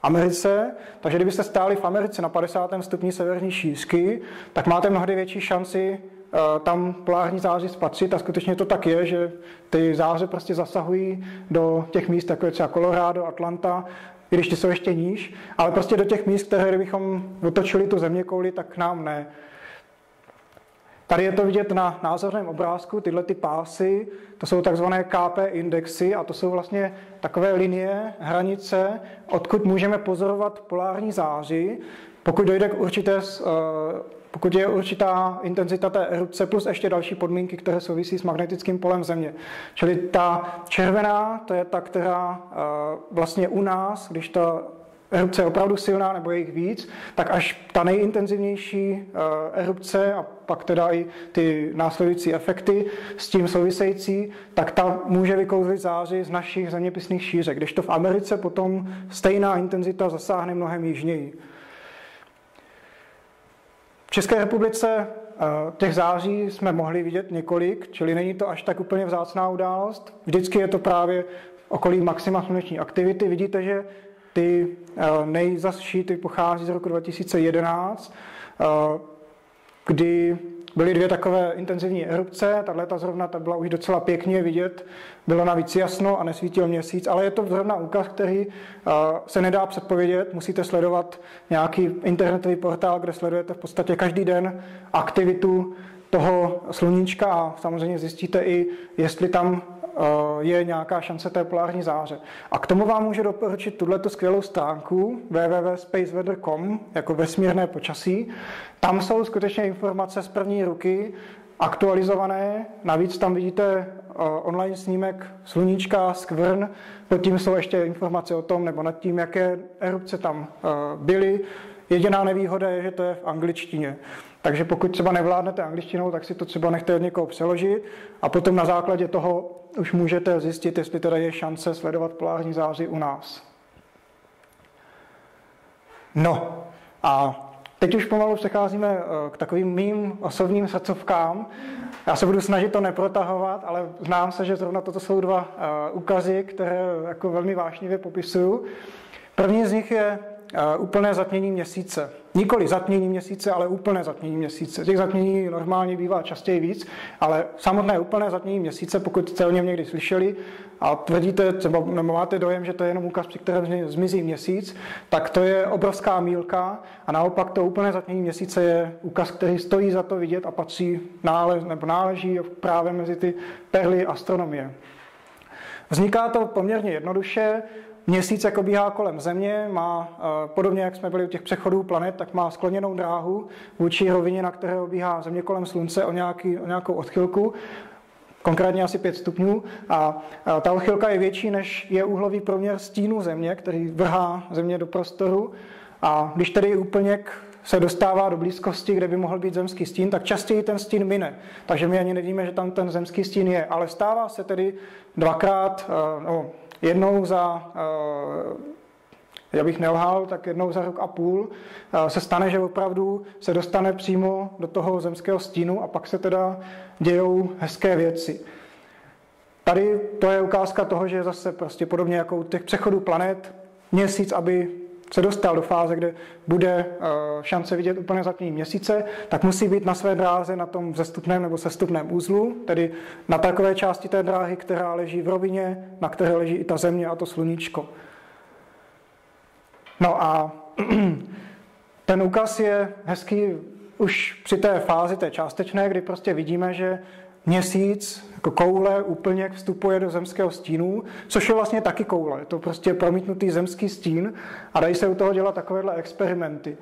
Americe, takže kdybyste stáli v Americe na 50. stupni severní šířky, tak máte mnohdy větší šanci tam polární záři spatřit a skutečně to tak je, že ty záře prostě zasahují do těch míst, jako je třeba Colorado, Atlanta, i když ty jsou ještě níž, ale prostě do těch míst, které kdybychom otočili tu země kouli, tak nám ne. Tady je to vidět na názorném obrázku, tyhle ty pásy, to jsou takzvané KP indexy a to jsou vlastně takové linie, hranice, odkud můžeme pozorovat polární záři, pokud dojde k určité, eh, pokud je určitá intenzita té erupce plus ještě další podmínky, které souvisí s magnetickým polem Země. Čili ta červená, to je ta, která eh, vlastně u nás, když ta erupce je opravdu silná nebo je jich víc, tak až ta nejintenzivnější eh, erupce a pak teda i ty následující efekty s tím související, tak ta může vykouzlit záři z našich zeměpisných šířek, když to v Americe potom stejná intenzita zasáhne mnohem jižněji. České republice eh, těch září jsme mohli vidět několik, čili není to až tak úplně vzácná událost. Vždycky je to právě okolí maxima sluneční aktivity. Vidíte, že ty eh, nejzasší ty pochází z roku 2011, eh, kdy byly dvě takové intenzivní erupce, tahle ta zrovna ta byla už docela pěkně vidět, bylo navíc jasno a nesvítil měsíc, ale je to zrovna úkaz, který eh, se nedá předpovědět, musíte sledovat nějaký internetový portál, kde sledujete v podstatě každý den aktivitu toho sluníčka a samozřejmě zjistíte i, jestli tam je nějaká šance té polární záře. A k tomu vám můžu doporučit tuto skvělou stránku www.spaceweather.com jako vesmírné počasí. Tam jsou skutečně informace z první ruky, aktualizované. Navíc tam vidíte eh, online snímek sluníčka, skvrn, pod tím jsou ještě informace o tom, nebo nad tím, jaké erupce tam eh, byly. Jediná nevýhoda je, že to je v angličtině. Takže pokud třeba nevládnete angličtinou, tak si to třeba nechte od někoho přeložit a potom na základě toho už můžete zjistit, jestli teda je šance sledovat polární záři u nás. No a teď už pomalu přecházíme eh, k takovým mým osobním srdcovkám. Já se budu snažit to neprotahovat, ale znám se, že zrovna toto jsou dva uh, ukazy, které jako velmi vášnivě popisuju. První z nich je úplné zatmění měsíce. Nikoli zatmění měsíce, ale úplné zatmění měsíce. Těch zatmění normálně bývá častěji víc, ale samotné úplné zatmění měsíce, pokud jste o něm někdy slyšeli a tvrdíte, třeba nebo máte dojem, že to je jenom úkaz, při kterém zmizí měsíc, tak to je obrovská mílka a naopak to úplné zatmění měsíce je úkaz, který stojí za to vidět a patří nále, nebo náleží právě mezi ty perly astronomie. Vzniká to poměrně jednoduše. Měsíc jako bíhá kolem Země, má eh, podobně jak jsme byli u těch přechodů planet, tak má skloněnou dráhu vůči rovině, na které obíhá Země kolem Slunce o, nějaký, o nějakou odchylku, konkrétně asi 5 stupňů. A ta odchylka je větší, než je úhlový proměr stínu Země, který vrhá Země do prostoru. A když tedy úplněk se dostává do blízkosti, kde by mohl být zemský stín, tak častěji ten stín mine. Takže my ani nevíme, že tam ten zemský stín je. Ale stává se tedy dvakrát, eh, no, jednou za, eh, já bych nelhal, tak jednou za rok a půl eh, se stane, že opravdu se dostane přímo do toho zemského stínu a pak se teda dějou hezké věci. tady to je ukázka toho, že zase prostě podobně jako u těch přechodů planet, měsíc, aby se dostal do fáze, kde bude eh, šance vidět úplně zatmění měsíce, tak musí být na své dráze na tom zestupném nebo sestupném úzlu, tedy na takové části té dráhy, která leží v rovině, na které leží i ta země a to sluníčko. No a ten úkaz je hezký už při té fázi té částečné, kdy prostě vidíme, že měsíc koule úplně vstupuje do zemského stínu, což je vlastně taky koule. Je to prostě promítnutý zemský stín a dají se u toho dělat takovéhle experimenty.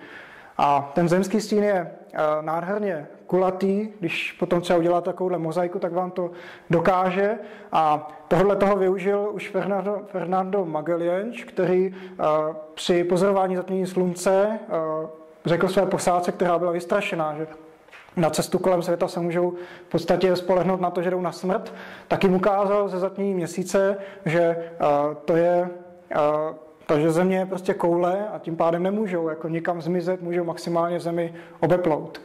A ten zemský stín je eh, nádherně kulatý, když potom třeba udělá takovouhle mozaiku, tak vám to dokáže. A tohle toho využil už Fernando, Fernando Magalhães, který eh, při pozorování zatmění slunce eh, řekl své posádce, která byla vystrašená, že na cestu kolem světa se můžou v podstatě spolehnout na to, že jdou na smrt, tak jim ukázal ze zatmění měsíce, že uh, to je uh, takže země je prostě koule a tím pádem nemůžou jako nikam zmizet, můžou maximálně zemi obeplout.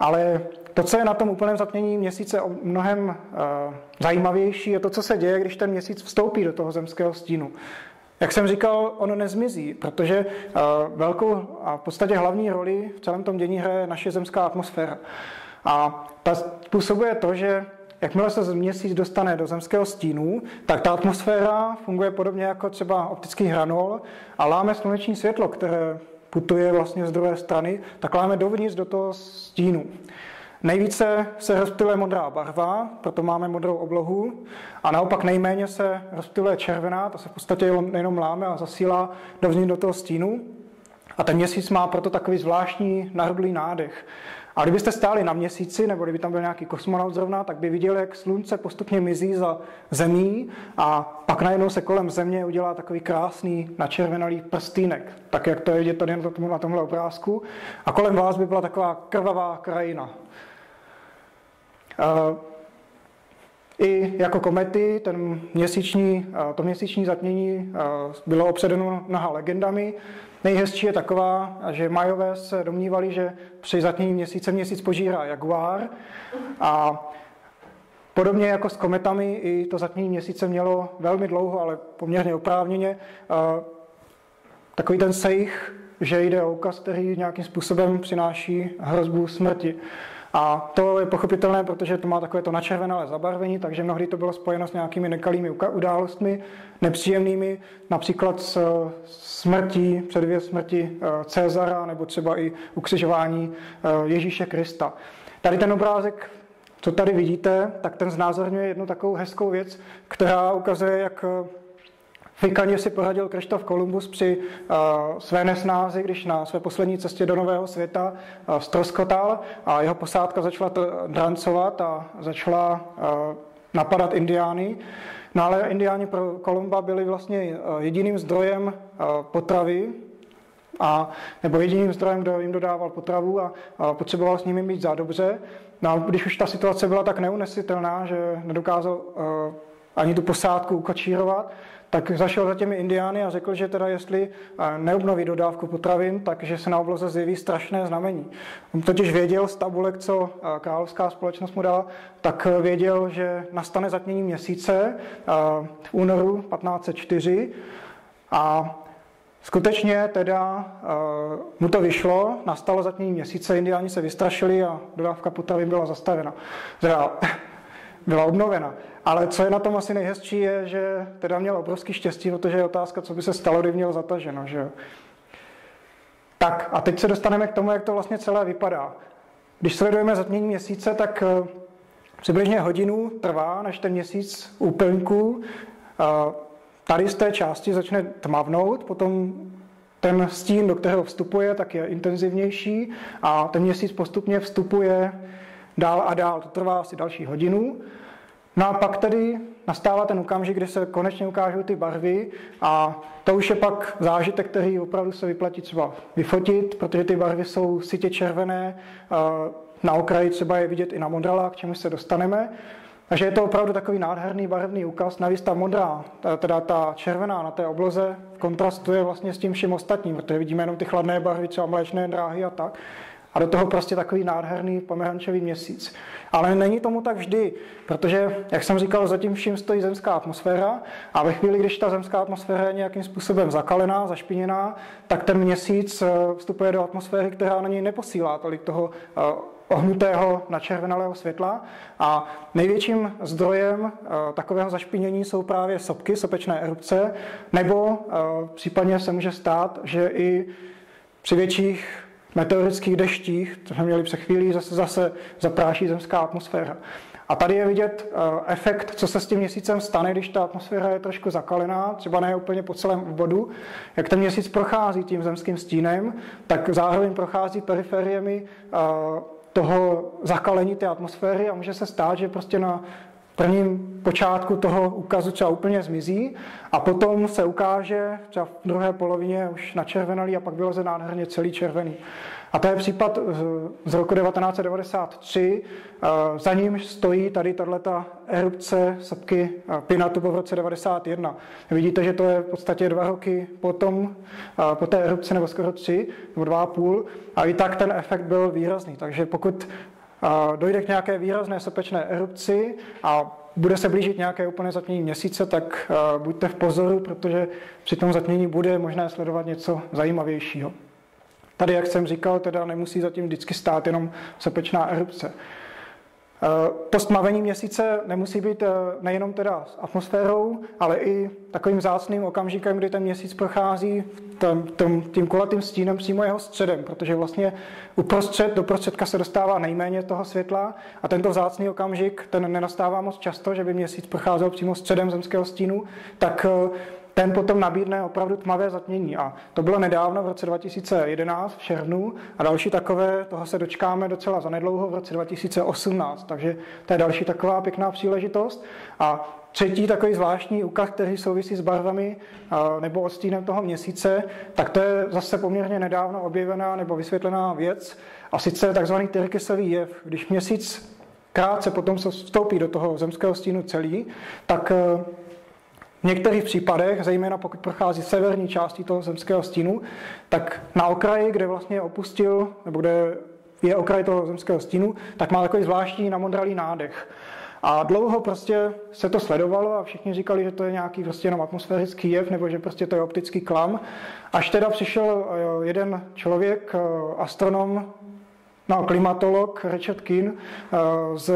Ale to, co je na tom úplném zatmění měsíce mnohem uh, zajímavější, je to, co se děje, když ten měsíc vstoupí do toho zemského stínu. Jak jsem říkal, ono nezmizí, protože uh, velkou a v podstatě hlavní roli v celém tom dění hraje naše zemská atmosféra. A ta způsobuje to, že jakmile se měsíc dostane do zemského stínu, tak ta atmosféra funguje podobně jako třeba optický hranol a láme sluneční světlo, které putuje vlastně z druhé strany, tak láme dovnitř do toho stínu. Nejvíce se rozptyluje modrá barva, proto máme modrou oblohu, a naopak nejméně se rozptyluje červená, to se v podstatě jenom láme a zasílá dovnitř do toho stínu. A ten měsíc má proto takový zvláštní nahrudlý nádech. A kdybyste stáli na měsíci, nebo kdyby tam byl nějaký kosmonaut zrovna, tak by viděli, jak slunce postupně mizí za zemí a pak najednou se kolem země udělá takový krásný načervenalý prstýnek, tak jak to je vidět tady na tomhle obrázku. A kolem vás by byla taková krvavá krajina. I jako komety ten měsíční, to měsíční zatmění bylo obsedeno mnoha legendami. Nejhezčí je taková, že Majové se domnívali, že při zatmění měsíce měsíc požírá jaguár a Podobně jako s kometami, i to zatmění měsíce mělo velmi dlouho, ale poměrně oprávněně, takový ten sejch, že jde o ukaz, který nějakým způsobem přináší hrozbu smrti. A to je pochopitelné, protože to má takové to načervenalé zabarvení, takže mnohdy to bylo spojeno s nějakými nekalými událostmi, nepříjemnými, například s smrtí, předvě smrti eh, Cezara nebo třeba i ukřižování eh, Ježíše Krista. Tady ten obrázek, co tady vidíte, tak ten znázorňuje jednu takovou hezkou věc, která ukazuje, jak eh, Fikaně si poradil Krištof Kolumbus při uh, své nesnázi, když na své poslední cestě do Nového světa uh, stroskotal a jeho posádka začala drancovat a začala uh, napadat indiány. No ale indiáni pro Kolumba byli vlastně jediným zdrojem potravy, a, nebo jediným zdrojem, kdo jim dodával potravu a, a potřeboval s nimi mít zádobře. No a když už ta situace byla tak neunesitelná, že nedokázal ani tu posádku ukočírovat, tak zašel za těmi indiány a řekl, že teda jestli eh, neobnoví dodávku potravin, takže se na obloze zjeví strašné znamení. On totiž věděl z tabulek, co eh, královská společnost mu dala, tak eh, věděl, že nastane zatmění měsíce v únoru 1504 a Skutečně teda mu to vyšlo, nastalo zatmění měsíce, indiáni se vystrašili a dodávka potravin byla zastavena. Teda, byla obnovena. Ale co je na tom asi nejhezčí, je, že teda měl obrovský štěstí, protože je otázka, co by se stalo, kdyby měl zataženo. Že? Tak a teď se dostaneme k tomu, jak to vlastně celé vypadá. Když sledujeme zatmění měsíce, tak eh, přibližně hodinu trvá, než ten měsíc úplňku eh, tady z té části začne tmavnout, potom ten stín, do kterého vstupuje, tak je intenzivnější a ten měsíc postupně vstupuje dál a dál. To trvá asi další hodinu. No a pak tedy nastává ten okamžik, kdy se konečně ukážou ty barvy a to už je pak zážitek, který opravdu se vyplatí třeba vyfotit, protože ty barvy jsou sitě červené, na okraji třeba je vidět i na modralách, k čemu se dostaneme. Takže je to opravdu takový nádherný barevný úkaz. Navíc ta modrá, teda ta červená na té obloze kontrastuje vlastně s tím vším ostatním, protože vidíme jenom ty chladné barvy, třeba mléčné dráhy a tak. A do toho prostě takový nádherný pomerančový měsíc. Ale není tomu tak vždy, protože, jak jsem říkal, zatím vším stojí zemská atmosféra a ve chvíli, když ta zemská atmosféra je nějakým způsobem zakalená, zašpiněná, tak ten měsíc eh, vstupuje do atmosféry, která na něj neposílá tolik toho eh, ohnutého načervenalého světla a největším zdrojem eh, takového zašpinění jsou právě sopky, sopečné erupce, nebo případně se může stát, že i při větších meteorických deštích, co jsme měli před chvílí, zase, zase zapráší zemská atmosféra. A tady je vidět uh, efekt, co se s tím měsícem stane, když ta atmosféra je trošku zakalená, třeba ne úplně po celém obvodu. Jak ten měsíc prochází tím zemským stínem, tak zároveň prochází periferiemi uh, toho zakalení té atmosféry a může se stát, že prostě na prvním počátku toho ukazu třeba úplně zmizí a potom se ukáže třeba v druhé polovině už načervenalý a pak vyleze nádherně celý červený. A to je případ z roku 1993. Za ním stojí tady tato erupce sopky Pinatu v roce 1991. Vidíte, že to je v podstatě dva roky potom, po té erupci, nebo skoro tři, nebo dva a půl. A i tak ten efekt byl výrazný. Takže pokud dojde k nějaké výrazné sopečné erupci a bude se blížit nějaké úplné zatmění měsíce, tak buďte v pozoru, protože při tom zatmění bude možné sledovat něco zajímavějšího. Tady, jak jsem říkal, teda nemusí zatím vždycky stát jenom sopečná erupce. To stmavení měsíce nemusí být nejenom teda s atmosférou, ale i takovým zácným okamžikem, kdy ten měsíc prochází tím kulatým stínem přímo jeho středem, protože vlastně uprostřed, do prostředka se dostává nejméně toho světla a tento vzácný okamžik, ten nenastává moc často, že by měsíc procházel přímo středem zemského stínu, tak ten potom nabídne opravdu tmavé zatmění. A to bylo nedávno v roce 2011 v červnu a další takové, toho se dočkáme docela zanedlouho v roce 2018. Takže to je další taková pěkná příležitost. A třetí takový zvláštní úkaz, který souvisí s barvami nebo odstínem toho měsíce, tak to je zase poměrně nedávno objevená nebo vysvětlená věc, a sice takzvaný Tyrkisový jev. Když měsíc krátce potom se vstoupí do toho zemského stínu celý, tak v některých případech, zejména pokud prochází severní částí toho zemského stínu, tak na okraji, kde vlastně opustil, nebo kde je okraj toho zemského stínu, tak má takový zvláštní namodralý nádech. A dlouho prostě se to sledovalo a všichni říkali, že to je nějaký prostě jenom atmosférický jev, nebo že prostě to je optický klam. Až teda přišel eh, jeden člověk, eh, astronom, no, klimatolog Richard Keane eh, z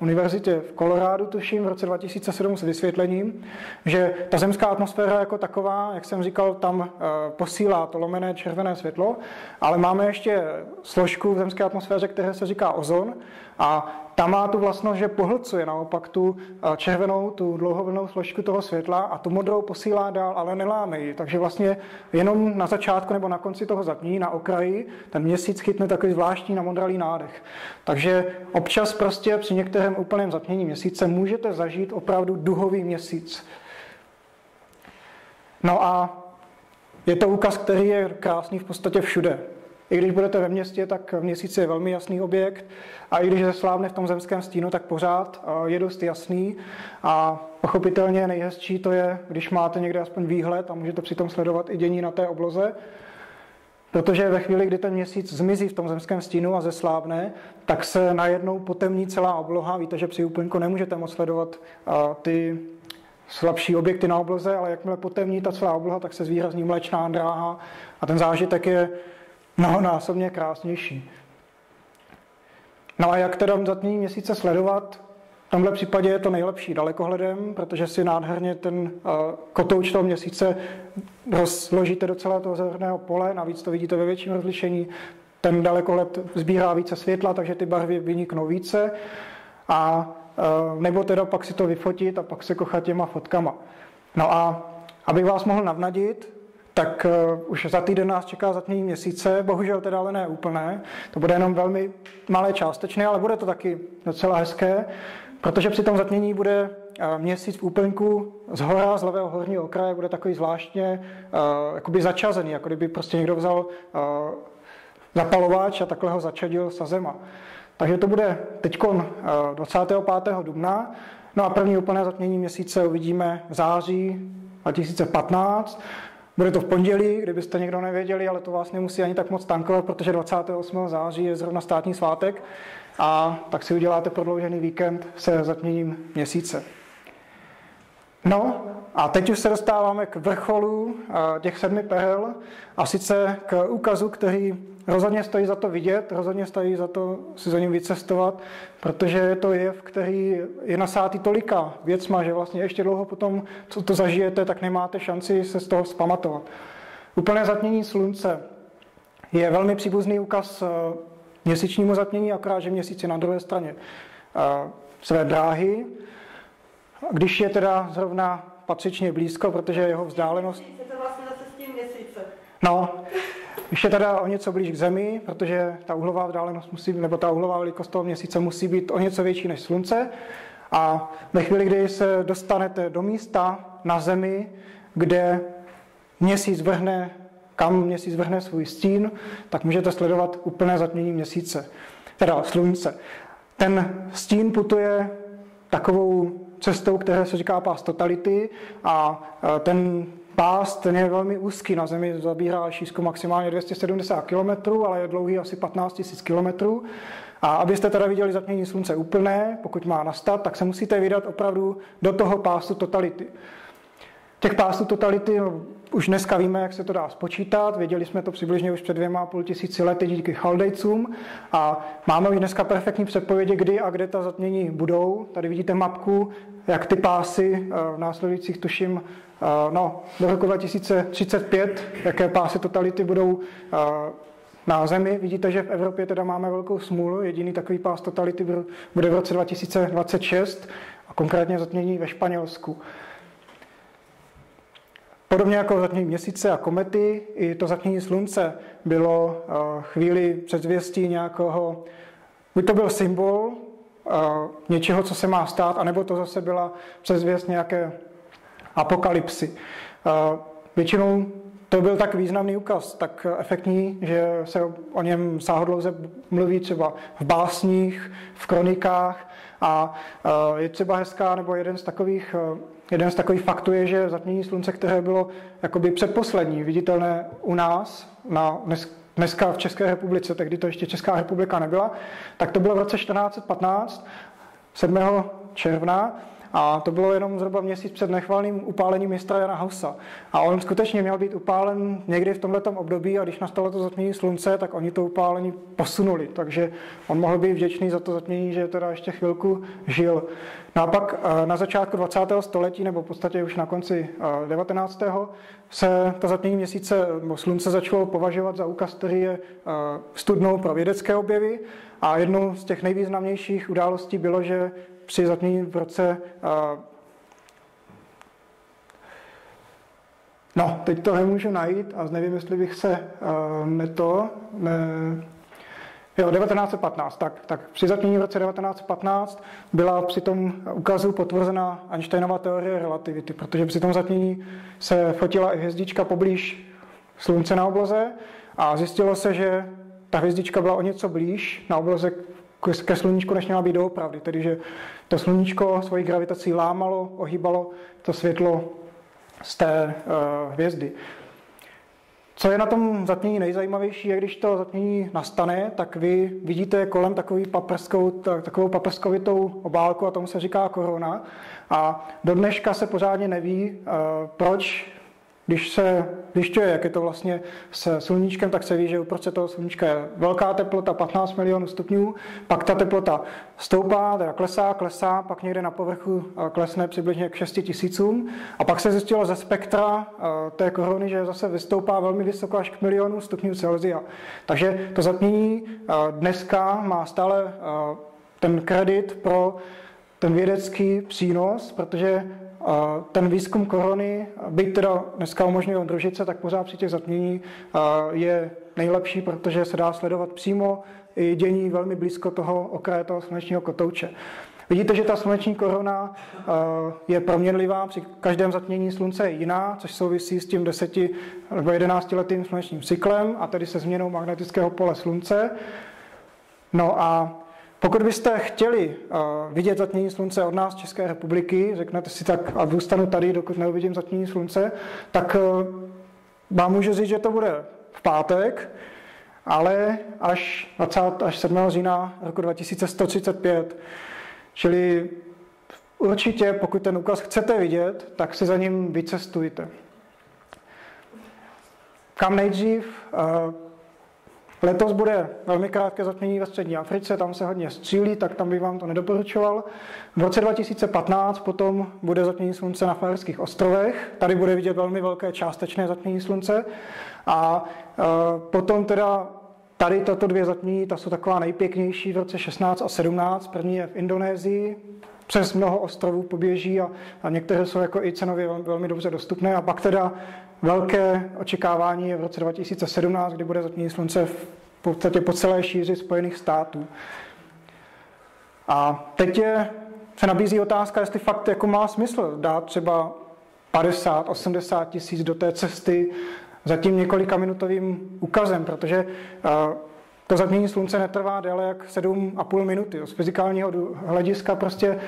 univerzitě v Kolorádu, tuším, v roce 2007 s vysvětlením, že ta zemská atmosféra jako taková, jak jsem říkal, tam eh, posílá to lomené červené světlo, ale máme ještě složku v zemské atmosféře, které se říká ozon a ta má tu vlastnost, že pohlcuje naopak tu eh, červenou, tu dlouhovlnou složku toho světla a tu modrou posílá dál, ale neláme ji. Takže vlastně jenom na začátku nebo na konci toho zatmění, na okraji, ten měsíc chytne takový zvláštní namodralý nádech. Takže občas prostě při některém úplném zatmění měsíce můžete zažít opravdu duhový měsíc. No a je to úkaz, který je krásný v podstatě všude. I když budete ve městě, tak v měsíci je velmi jasný objekt. A i když se slávne v tom zemském stínu, tak pořád je dost jasný. A pochopitelně nejhezčí to je, když máte někde aspoň výhled a můžete přitom sledovat i dění na té obloze, Protože ve chvíli, kdy ten měsíc zmizí v tom zemském stínu a zeslábne, tak se najednou potemní celá obloha. Víte, že při úplňku nemůžete moc sledovat ty slabší objekty na obloze, ale jakmile potemní ta celá obloha, tak se zvýrazní mlečná dráha. A ten zážitek je mnohonásobně krásnější. No a jak teda zatní měsíce sledovat? V tomhle případě je to nejlepší dalekohledem, protože si nádherně ten uh, kotouč toho měsíce rozložíte do celého toho zorného pole, navíc to vidíte ve větším rozlišení. Ten dalekohled sbírá více světla, takže ty barvy vyniknou více. A uh, nebo teda pak si to vyfotit a pak se kochat těma fotkama. No a abych vás mohl navnadit, tak uh, už za týden nás čeká zatmění měsíce, bohužel teda ale ne úplné, to bude jenom velmi malé částečné, ale bude to taky docela hezké, protože při tom zatmění bude uh, měsíc v úplňku z hora, z levého horního okraje, bude takový zvláštně uh, jakoby začazený, jako kdyby prostě někdo vzal uh, zapalováč a takhle ho začadil sa zema. Takže to bude teď 25. dubna, no a první úplné zatmění měsíce uvidíme v září 2015, Bude to v pondělí, kdybyste někdo nevěděli, ale to vás nemusí ani tak moc tankovat, protože 28. září je zrovna státní svátek a tak si uděláte prodloužený víkend se zatměním měsíce. No a teď už se dostáváme k vrcholu eh, těch sedmi perel a sice k úkazu, který rozhodně stojí za to vidět, rozhodně stojí za to si za ním vycestovat, protože je to jev, který je nasátý tolika věcma, že vlastně ještě dlouho potom, co to zažijete, tak nemáte šanci se z toho zpamatovat. Úplné zatmění slunce je velmi příbuzný úkaz eh, měsíčnímu zatmění, akorát, že měsíc je na druhé straně eh, své dráhy. Když je teda zrovna patřičně blízko, protože jeho vzdálenost... Je to vlastně. No, když je teda o něco blíž k Zemi, protože ta uhlová vzdálenost musí, nebo ta uhlová velikost toho měsíce musí být o něco větší než Slunce. A ve chvíli, kdy se dostanete do místa na Zemi, kde měsíc vrhne, kam měsíc vrhne svůj stín, tak můžete sledovat úplné zatmění měsíce, teda Slunce. Ten stín putuje takovou cestou, které se říká pás totality a e, ten pás, ten je velmi úzký, na Zemi zabírá šířku maximálně 270 km, ale je dlouhý asi 15 000 km. A abyste teda viděli zatmění slunce úplné, pokud má nastat, tak se musíte vydat opravdu do toho pásu totality. Těch pásů totality no, už dneska víme, jak se to dá spočítat. Věděli jsme to přibližně už před dvěma a půl tisíci lety díky Chaldejcům. A máme už dneska perfektní předpovědi, kdy a kde ta zatmění budou. Tady vidíte mapku, jak ty pásy eh, v následujících tuším eh, no, do roku 2035, jaké pásy totality budou eh, na Zemi. Vidíte, že v Evropě teda máme velkou smůlu. Jediný takový pás totality bude v roce 2026 a konkrétně zatmění ve Španělsku. Podobně jako zatmění měsíce a komety, i to zatmění slunce bylo chvíli předzvěstí nějakého, buď to byl symbol něčeho, co se má stát, anebo to zase byla předzvěst nějaké apokalypsy. Většinou to byl tak významný úkaz, tak efektní, že se o něm sáhodlouze mluví třeba v básních, v kronikách a je třeba hezká, nebo jeden z takových, jeden z takových faktů je, že zatmění slunce, které bylo jakoby předposlední, viditelné u nás na dnes, dneska v České republice, tehdy to ještě Česká republika nebyla, tak to bylo v roce 1415, 7. června, a to bylo jenom zhruba měsíc před nechvalným upálením mistra Jana Hausa. A on skutečně měl být upálen někdy v tomto období a když nastalo to zatmění slunce, tak oni to upálení posunuli. Takže on mohl být vděčný za to zatmění, že teda ještě chvilku žil. No a pak eh, na začátku 20. století, nebo v podstatě už na konci 19. Eh, se to zatmění měsíce nebo slunce začalo považovat za úkaz, který je eh, studnou pro vědecké objevy. A jednou z těch nejvýznamnějších událostí bylo, že při zatmění v roce No, teď to nemůžu najít a nevím, jestli bych se uh, neto, ne, jo, 1915, tak, tak při zatmění v roce 1915 byla při tom ukazu potvrzena Einsteinova teorie relativity, protože při tom zatmění se fotila i hvězdička poblíž Slunce na obloze a zjistilo se, že ta hvězdička byla o něco blíž na obloze ke sluníčku, než měla být doopravdy. Tedy, že to sluníčko svojí gravitací lámalo, ohýbalo to světlo z té uh, hvězdy. Co je na tom zatmění nejzajímavější, je když to zatmění nastane, tak vy vidíte kolem takový paprskou, takovou paprskovitou obálku a tomu se říká korona. A do dneška se pořádně neví, uh, proč když se zjišťuje, jak je to vlastně s sluníčkem, tak se ví, že uprostřed toho sluníčka je velká teplota, 15 milionů stupňů, pak ta teplota stoupá, teda klesá, klesá, pak někde na povrchu eh, klesne přibližně k 6 tisícům a pak se zjistilo ze spektra eh, té korony, že zase vystoupá velmi vysoko až k milionu stupňů Celsia. Takže to zatmění eh, dneska má stále ten kredit pro ten vědecký přínos, protože ten výzkum korony, byť teda dneska umožňuje družice, tak pořád při těch zatmění je nejlepší, protože se dá sledovat přímo i dění velmi blízko toho okraje toho slunečního kotouče. Vidíte, že ta sluneční korona je proměnlivá, při každém zatmění slunce je jiná, což souvisí s tím 10 nebo 11 letým slunečním cyklem a tedy se změnou magnetického pole slunce. No a pokud byste chtěli uh, vidět zatmění slunce od nás České republiky, řeknete si tak a zůstanu tady, dokud neuvidím zatmění slunce, tak uh, vám můžu říct, že to bude v pátek, ale až 20, až 7. října roku 2135. Čili určitě, pokud ten úkaz chcete vidět, tak si za ním vycestujte. Kam nejdřív? Eh, letos bude velmi krátké zatmění ve střední Africe, tam se hodně střílí, tak tam bych vám to nedoporučoval. V roce 2015 potom bude zatmění slunce na Fajerských ostrovech. Tady bude vidět velmi velké částečné zatmění slunce. A eh, potom teda tady tato dvě zatmění, ta jsou taková nejpěknější v roce 16 a 17. První je v Indonésii, přes mnoho ostrovů poběží a, a některé jsou jako i cenově velmi dobře dostupné. A pak teda velké očekávání je v roce 2017, kdy bude zatmění slunce v podstatě po celé šíři Spojených států. A teď je, se nabízí otázka, jestli fakt jako má smysl dát třeba 50, 80 tisíc do té cesty za tím několika minutovým ukazem, protože uh, to zatmění slunce netrvá déle jak 7,5 minuty. Z fyzikálního hlediska prostě uh,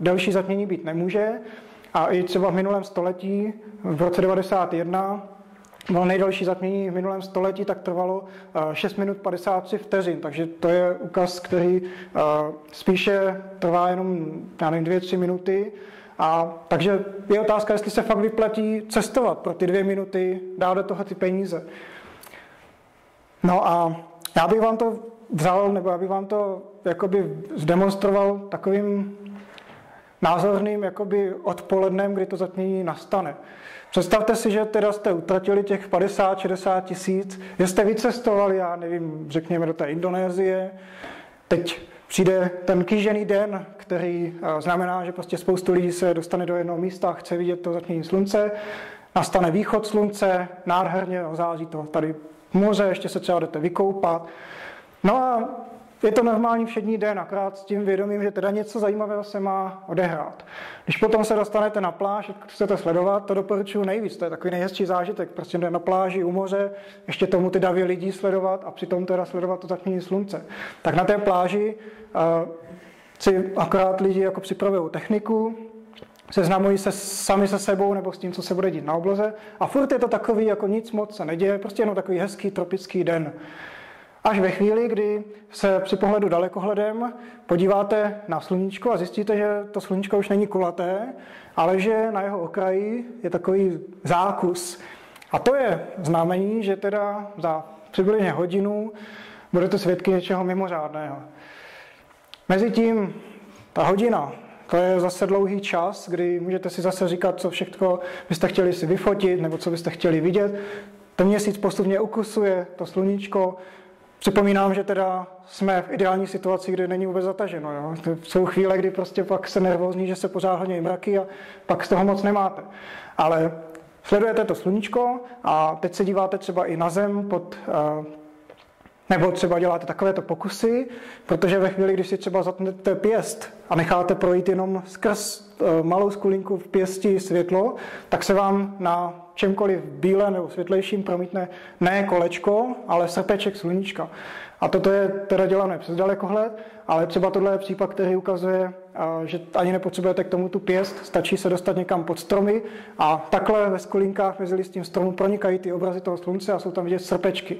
delší zatmění být nemůže. A i třeba v minulém století, v roce 91, bylo nejdelší zatmění v minulém století, tak trvalo 6 minut 53 vteřin, takže to je ukaz, který spíše trvá jenom, já nevím, 2-3 minuty. A takže je otázka, jestli se fakt vyplatí cestovat pro ty dvě minuty, dát do toho ty peníze. No a já bych vám to vzal, nebo já bych vám to jakoby zdemonstroval takovým názorným jakoby odpolednem, kdy to zatmění nastane. Představte si, že teda jste utratili těch 50-60 tisíc, že jste vycestovali, já nevím, řekněme do té Indonésie, teď přijde ten kýžený den, který eh, znamená, že prostě spoustu lidí se dostane do jednoho místa a chce vidět to zatmění slunce, nastane východ slunce, nádherně, září to tady moře, ještě se třeba jdete vykoupat. No a je to normální všední den, akorát s tím vědomím, že teda něco zajímavého se má odehrát. Když potom se dostanete na pláž, chcete sledovat, to doporučuji nejvíc, to je takový nejhezčí zážitek, prostě jde na pláži u moře, ještě tomu ty davy lidí sledovat a přitom teda sledovat to zatmění slunce. Tak na té pláži uh, si akorát lidi jako připravují techniku, seznamují se sami se sebou nebo s tím, co se bude dít na obloze a furt je to takový, jako nic moc se neděje, prostě jenom takový hezký tropický den. Až ve chvíli, kdy se při pohledu dalekohledem podíváte na sluníčko a zjistíte, že to sluníčko už není kulaté, ale že na jeho okraji je takový zákus. A to je znamení, že teda za přibližně hodinu budete svědky něčeho mimořádného. Mezitím ta hodina, to je zase dlouhý čas, kdy můžete si zase říkat, co všechno byste chtěli si vyfotit, nebo co byste chtěli vidět. Ten měsíc postupně ukusuje, to sluníčko Připomínám, že teda jsme v ideální situaci, kde není vůbec zataženo. Jo? Jsou chvíle, kdy prostě pak se nervózní, že se pořád hodně mraky a pak z toho moc nemáte. Ale sledujete to sluníčko a teď se díváte třeba i na zem pod uh, nebo třeba děláte takovéto pokusy, protože ve chvíli, když si třeba zatnete pěst a necháte projít jenom skrz eh, malou skulinku v pěsti světlo, tak se vám na čemkoliv bílém nebo světlejším promítne ne kolečko, ale srpeček sluníčka. A toto je teda dělané přes dalekohled, ale třeba tohle je případ, který ukazuje, eh, že ani nepotřebujete k tomu tu pěst, stačí se dostat někam pod stromy a takhle ve skulinkách mezi listím stromu pronikají ty obrazy toho slunce a jsou tam vidět srpečky.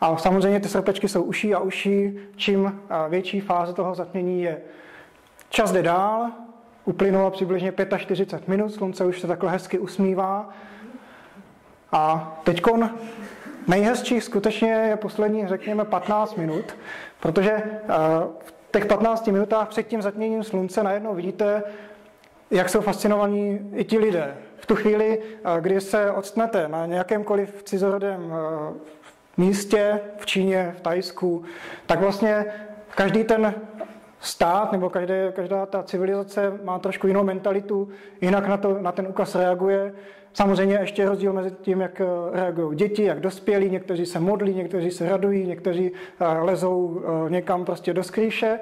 A samozřejmě ty srpečky jsou uší a uší, čím eh, větší fáze toho zatmění je. Čas jde dál, uplynulo přibližně 45 minut, slunce už se takhle hezky usmívá. A teď nejhezčí skutečně je poslední, řekněme, 15 minut, protože eh, v těch 15 minutách před tím zatměním slunce najednou vidíte, jak jsou fascinovaní i ti lidé. V tu chvíli, eh, kdy se odstnete na nějakémkoliv cizorodém místě v Číně, v Tajsku, tak vlastně každý ten stát nebo každé, každá ta civilizace má trošku jinou mentalitu, jinak na, to, na ten úkaz reaguje. Samozřejmě ještě je rozdíl mezi tím, jak eh, reagují děti, jak dospělí, někteří se modlí, někteří se radují, někteří eh, lezou eh, někam prostě do skrýše.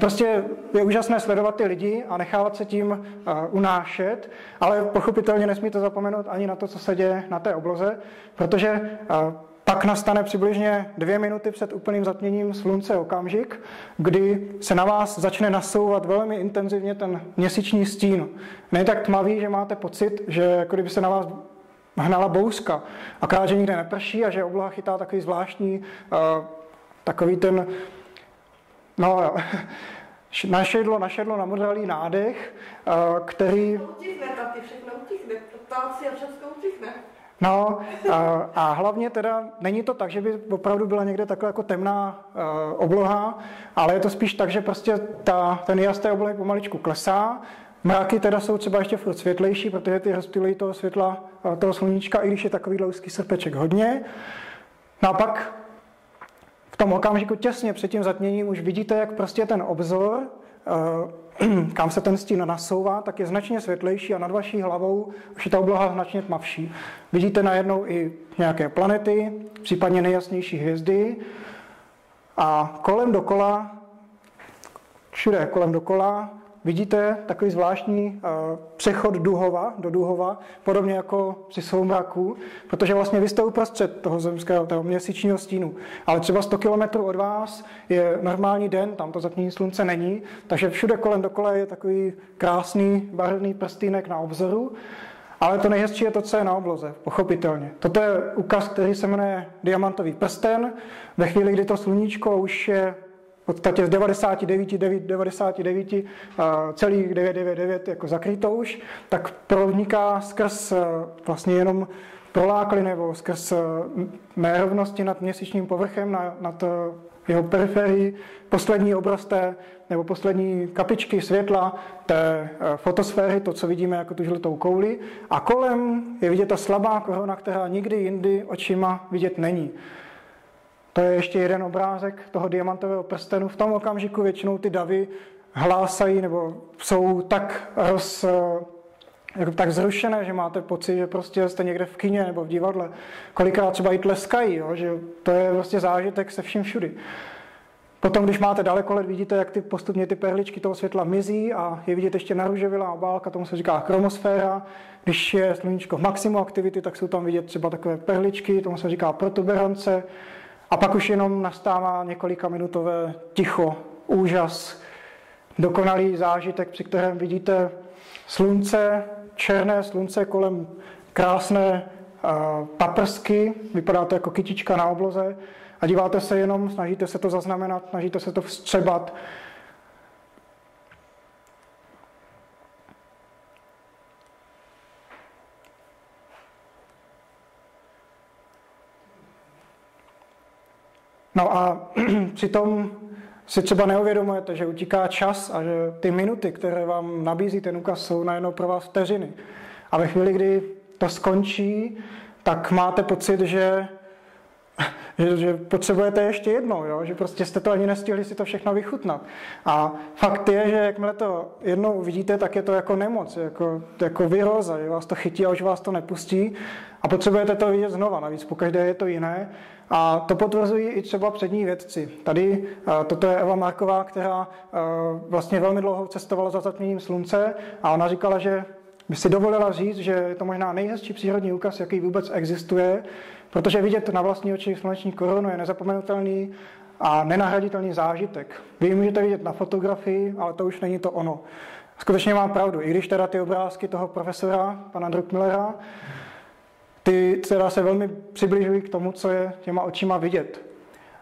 Prostě je úžasné sledovat ty lidi a nechávat se tím unášet, ale pochopitelně nesmíte zapomenout ani na to, co se děje na té obloze, protože pak nastane přibližně dvě minuty před úplným zatměním slunce okamžik, kdy se na vás začne nasouvat velmi intenzivně ten měsíční stín. Ne tak tmavý, že máte pocit, že jako kdyby se na vás hnala bouřka. Akorát, že nikde neprší a že obloha chytá takový zvláštní, uh, takový ten, no našedlo, našedlo na modrelý nádech, uh, který... Utichne, taky všechno utichne, ptáci a všechno utichne. No a, a hlavně teda není to tak, že by opravdu byla někde takhle jako temná uh, obloha, ale je to spíš tak, že prostě ta, ten jas té oblohy pomaličku klesá. Mraky teda jsou třeba ještě furt světlejší, protože ty rozptýlují toho světla, uh, toho sluníčka, i když je takový dlouhý srpeček hodně. No a pak v tom okamžiku těsně před tím zatměním už vidíte, jak prostě ten obzor Eh, kam se ten stín nasouvá, tak je značně světlejší a nad vaší hlavou už je ta obloha značně tmavší. Vidíte najednou i nějaké planety, případně nejjasnější hvězdy a kolem dokola, všude kolem dokola, Vidíte takový zvláštní uh, přechod duhova do duhova, podobně jako při soumraku, protože vlastně vy jste uprostřed toho zemského, toho měsíčního stínu. Ale třeba 100 km od vás je normální den, tam to zatmění slunce není, takže všude kolem dokola je takový krásný barevný prstýnek na obzoru. Ale to nejhezčí je to, co je na obloze, pochopitelně. Toto je ukaz, který se jmenuje diamantový prsten. Ve chvíli, kdy to sluníčko už je v podstatě z 99, 99 celých 999 jako zakryto už, tak proniká skrz eh, vlastně jenom prolákli nebo skrz eh, nerovnosti nad měsíčním povrchem, na, nad eh, jeho periferii, poslední obrosté nebo poslední kapičky světla té fotosféry, to, co vidíme jako tu žlutou kouli. A kolem je vidět ta slabá korona, která nikdy jindy očima vidět není. To je ještě jeden obrázek toho diamantového prstenu. V tom okamžiku většinou ty davy hlásají nebo jsou tak roz, jako tak zrušené, že máte pocit, že prostě jste někde v kině nebo v divadle. Kolikrát třeba i tleskají, jo, že to je prostě zážitek se vším všudy. Potom, když máte dalekohled, vidíte, jak ty postupně ty perličky toho světla mizí a je vidět ještě naruževilá obálka, tomu se říká chromosféra. Když je sluníčko v maximu aktivity, tak jsou tam vidět třeba takové perličky, tomu se říká protuberance. A pak už jenom nastává několika minutové ticho, úžas, dokonalý zážitek, při kterém vidíte slunce, černé slunce kolem krásné paprsky, vypadá to jako kytička na obloze. A díváte se jenom, snažíte se to zaznamenat, snažíte se to vstřebat No a přitom si třeba neuvědomujete, že utíká čas a že ty minuty, které vám nabízí ten úkaz, jsou najednou pro vás vteřiny. A ve chvíli, kdy to skončí, tak máte pocit, že, že, že potřebujete ještě jednou, jo? že prostě jste to ani nestihli si to všechno vychutnat. A fakt je, že jakmile to jednou vidíte, tak je to jako nemoc, jako, jako vyroza, že vás to chytí a už vás to nepustí a potřebujete to vidět znova, navíc po každé je to jiné. A to potvrzují i třeba přední vědci. Tady toto je Eva Marková, která vlastně velmi dlouho cestovala za zatměním slunce a ona říkala, že by si dovolila říct, že je to možná nejhezčí přírodní úkaz, jaký vůbec existuje, protože vidět na vlastní oči sluneční korunu je nezapomenutelný a nenahraditelný zážitek. Vy ji můžete vidět na fotografii, ale to už není to ono. Skutečně mám pravdu, i když teda ty obrázky toho profesora, pana Druckmillera, ty teda se velmi přibližují k tomu, co je těma očima vidět.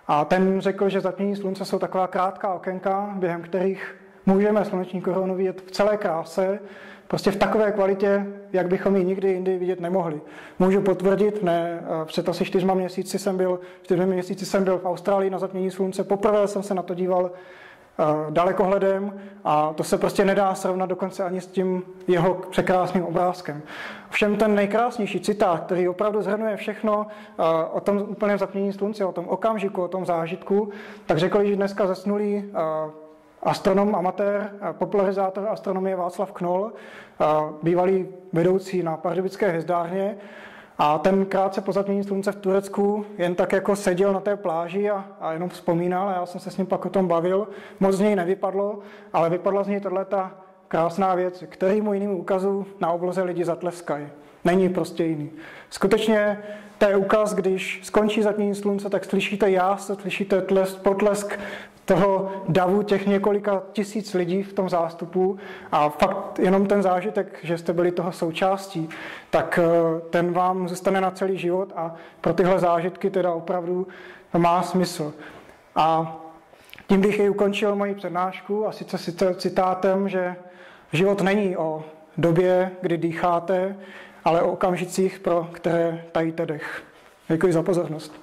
A ten řekl, že zatmění slunce jsou taková krátká okénka, během kterých můžeme sluneční korunu vidět v celé kráse, prostě v takové kvalitě, jak bychom ji nikdy jindy vidět nemohli. Můžu potvrdit, ne, před asi čtyřma měsíci jsem byl, čtyřmi měsíci jsem byl v Austrálii na zatmění slunce, poprvé jsem se na to díval Eh, dalekohledem a to se prostě nedá srovnat dokonce ani s tím jeho překrásným obrázkem. Všem ten nejkrásnější citát, který opravdu zhrnuje všechno eh, o tom úplném zapnění slunce, o tom okamžiku, o tom zážitku, tak řekl že dneska zesnulý eh, astronom, amatér, popularizátor astronomie Václav Knoll, bývalý vedoucí na Pardubické hvězdárně, a ten krátce po zatmění slunce v Turecku jen tak jako seděl na té pláži a, a jenom vzpomínal a já jsem se s ním pak o tom bavil. Moc z něj nevypadlo, ale vypadla z něj tohle ta krásná věc, kterýmu jinému úkazu na obloze lidi zatleskají. Není prostě jiný. Skutečně to je ukaz, když skončí zatmění slunce, tak slyšíte jás, slyšíte tlesk, potlesk toho davu těch několika tisíc lidí v tom zástupu a fakt jenom ten zážitek, že jste byli toho součástí, tak eh, ten vám zůstane na celý život a pro tyhle zážitky teda opravdu má smysl. A tím bych i ukončil moji přednášku a sice citátem, že život není o době, kdy dýcháte, ale o okamžicích, pro které tajíte dech. Děkuji za pozornost.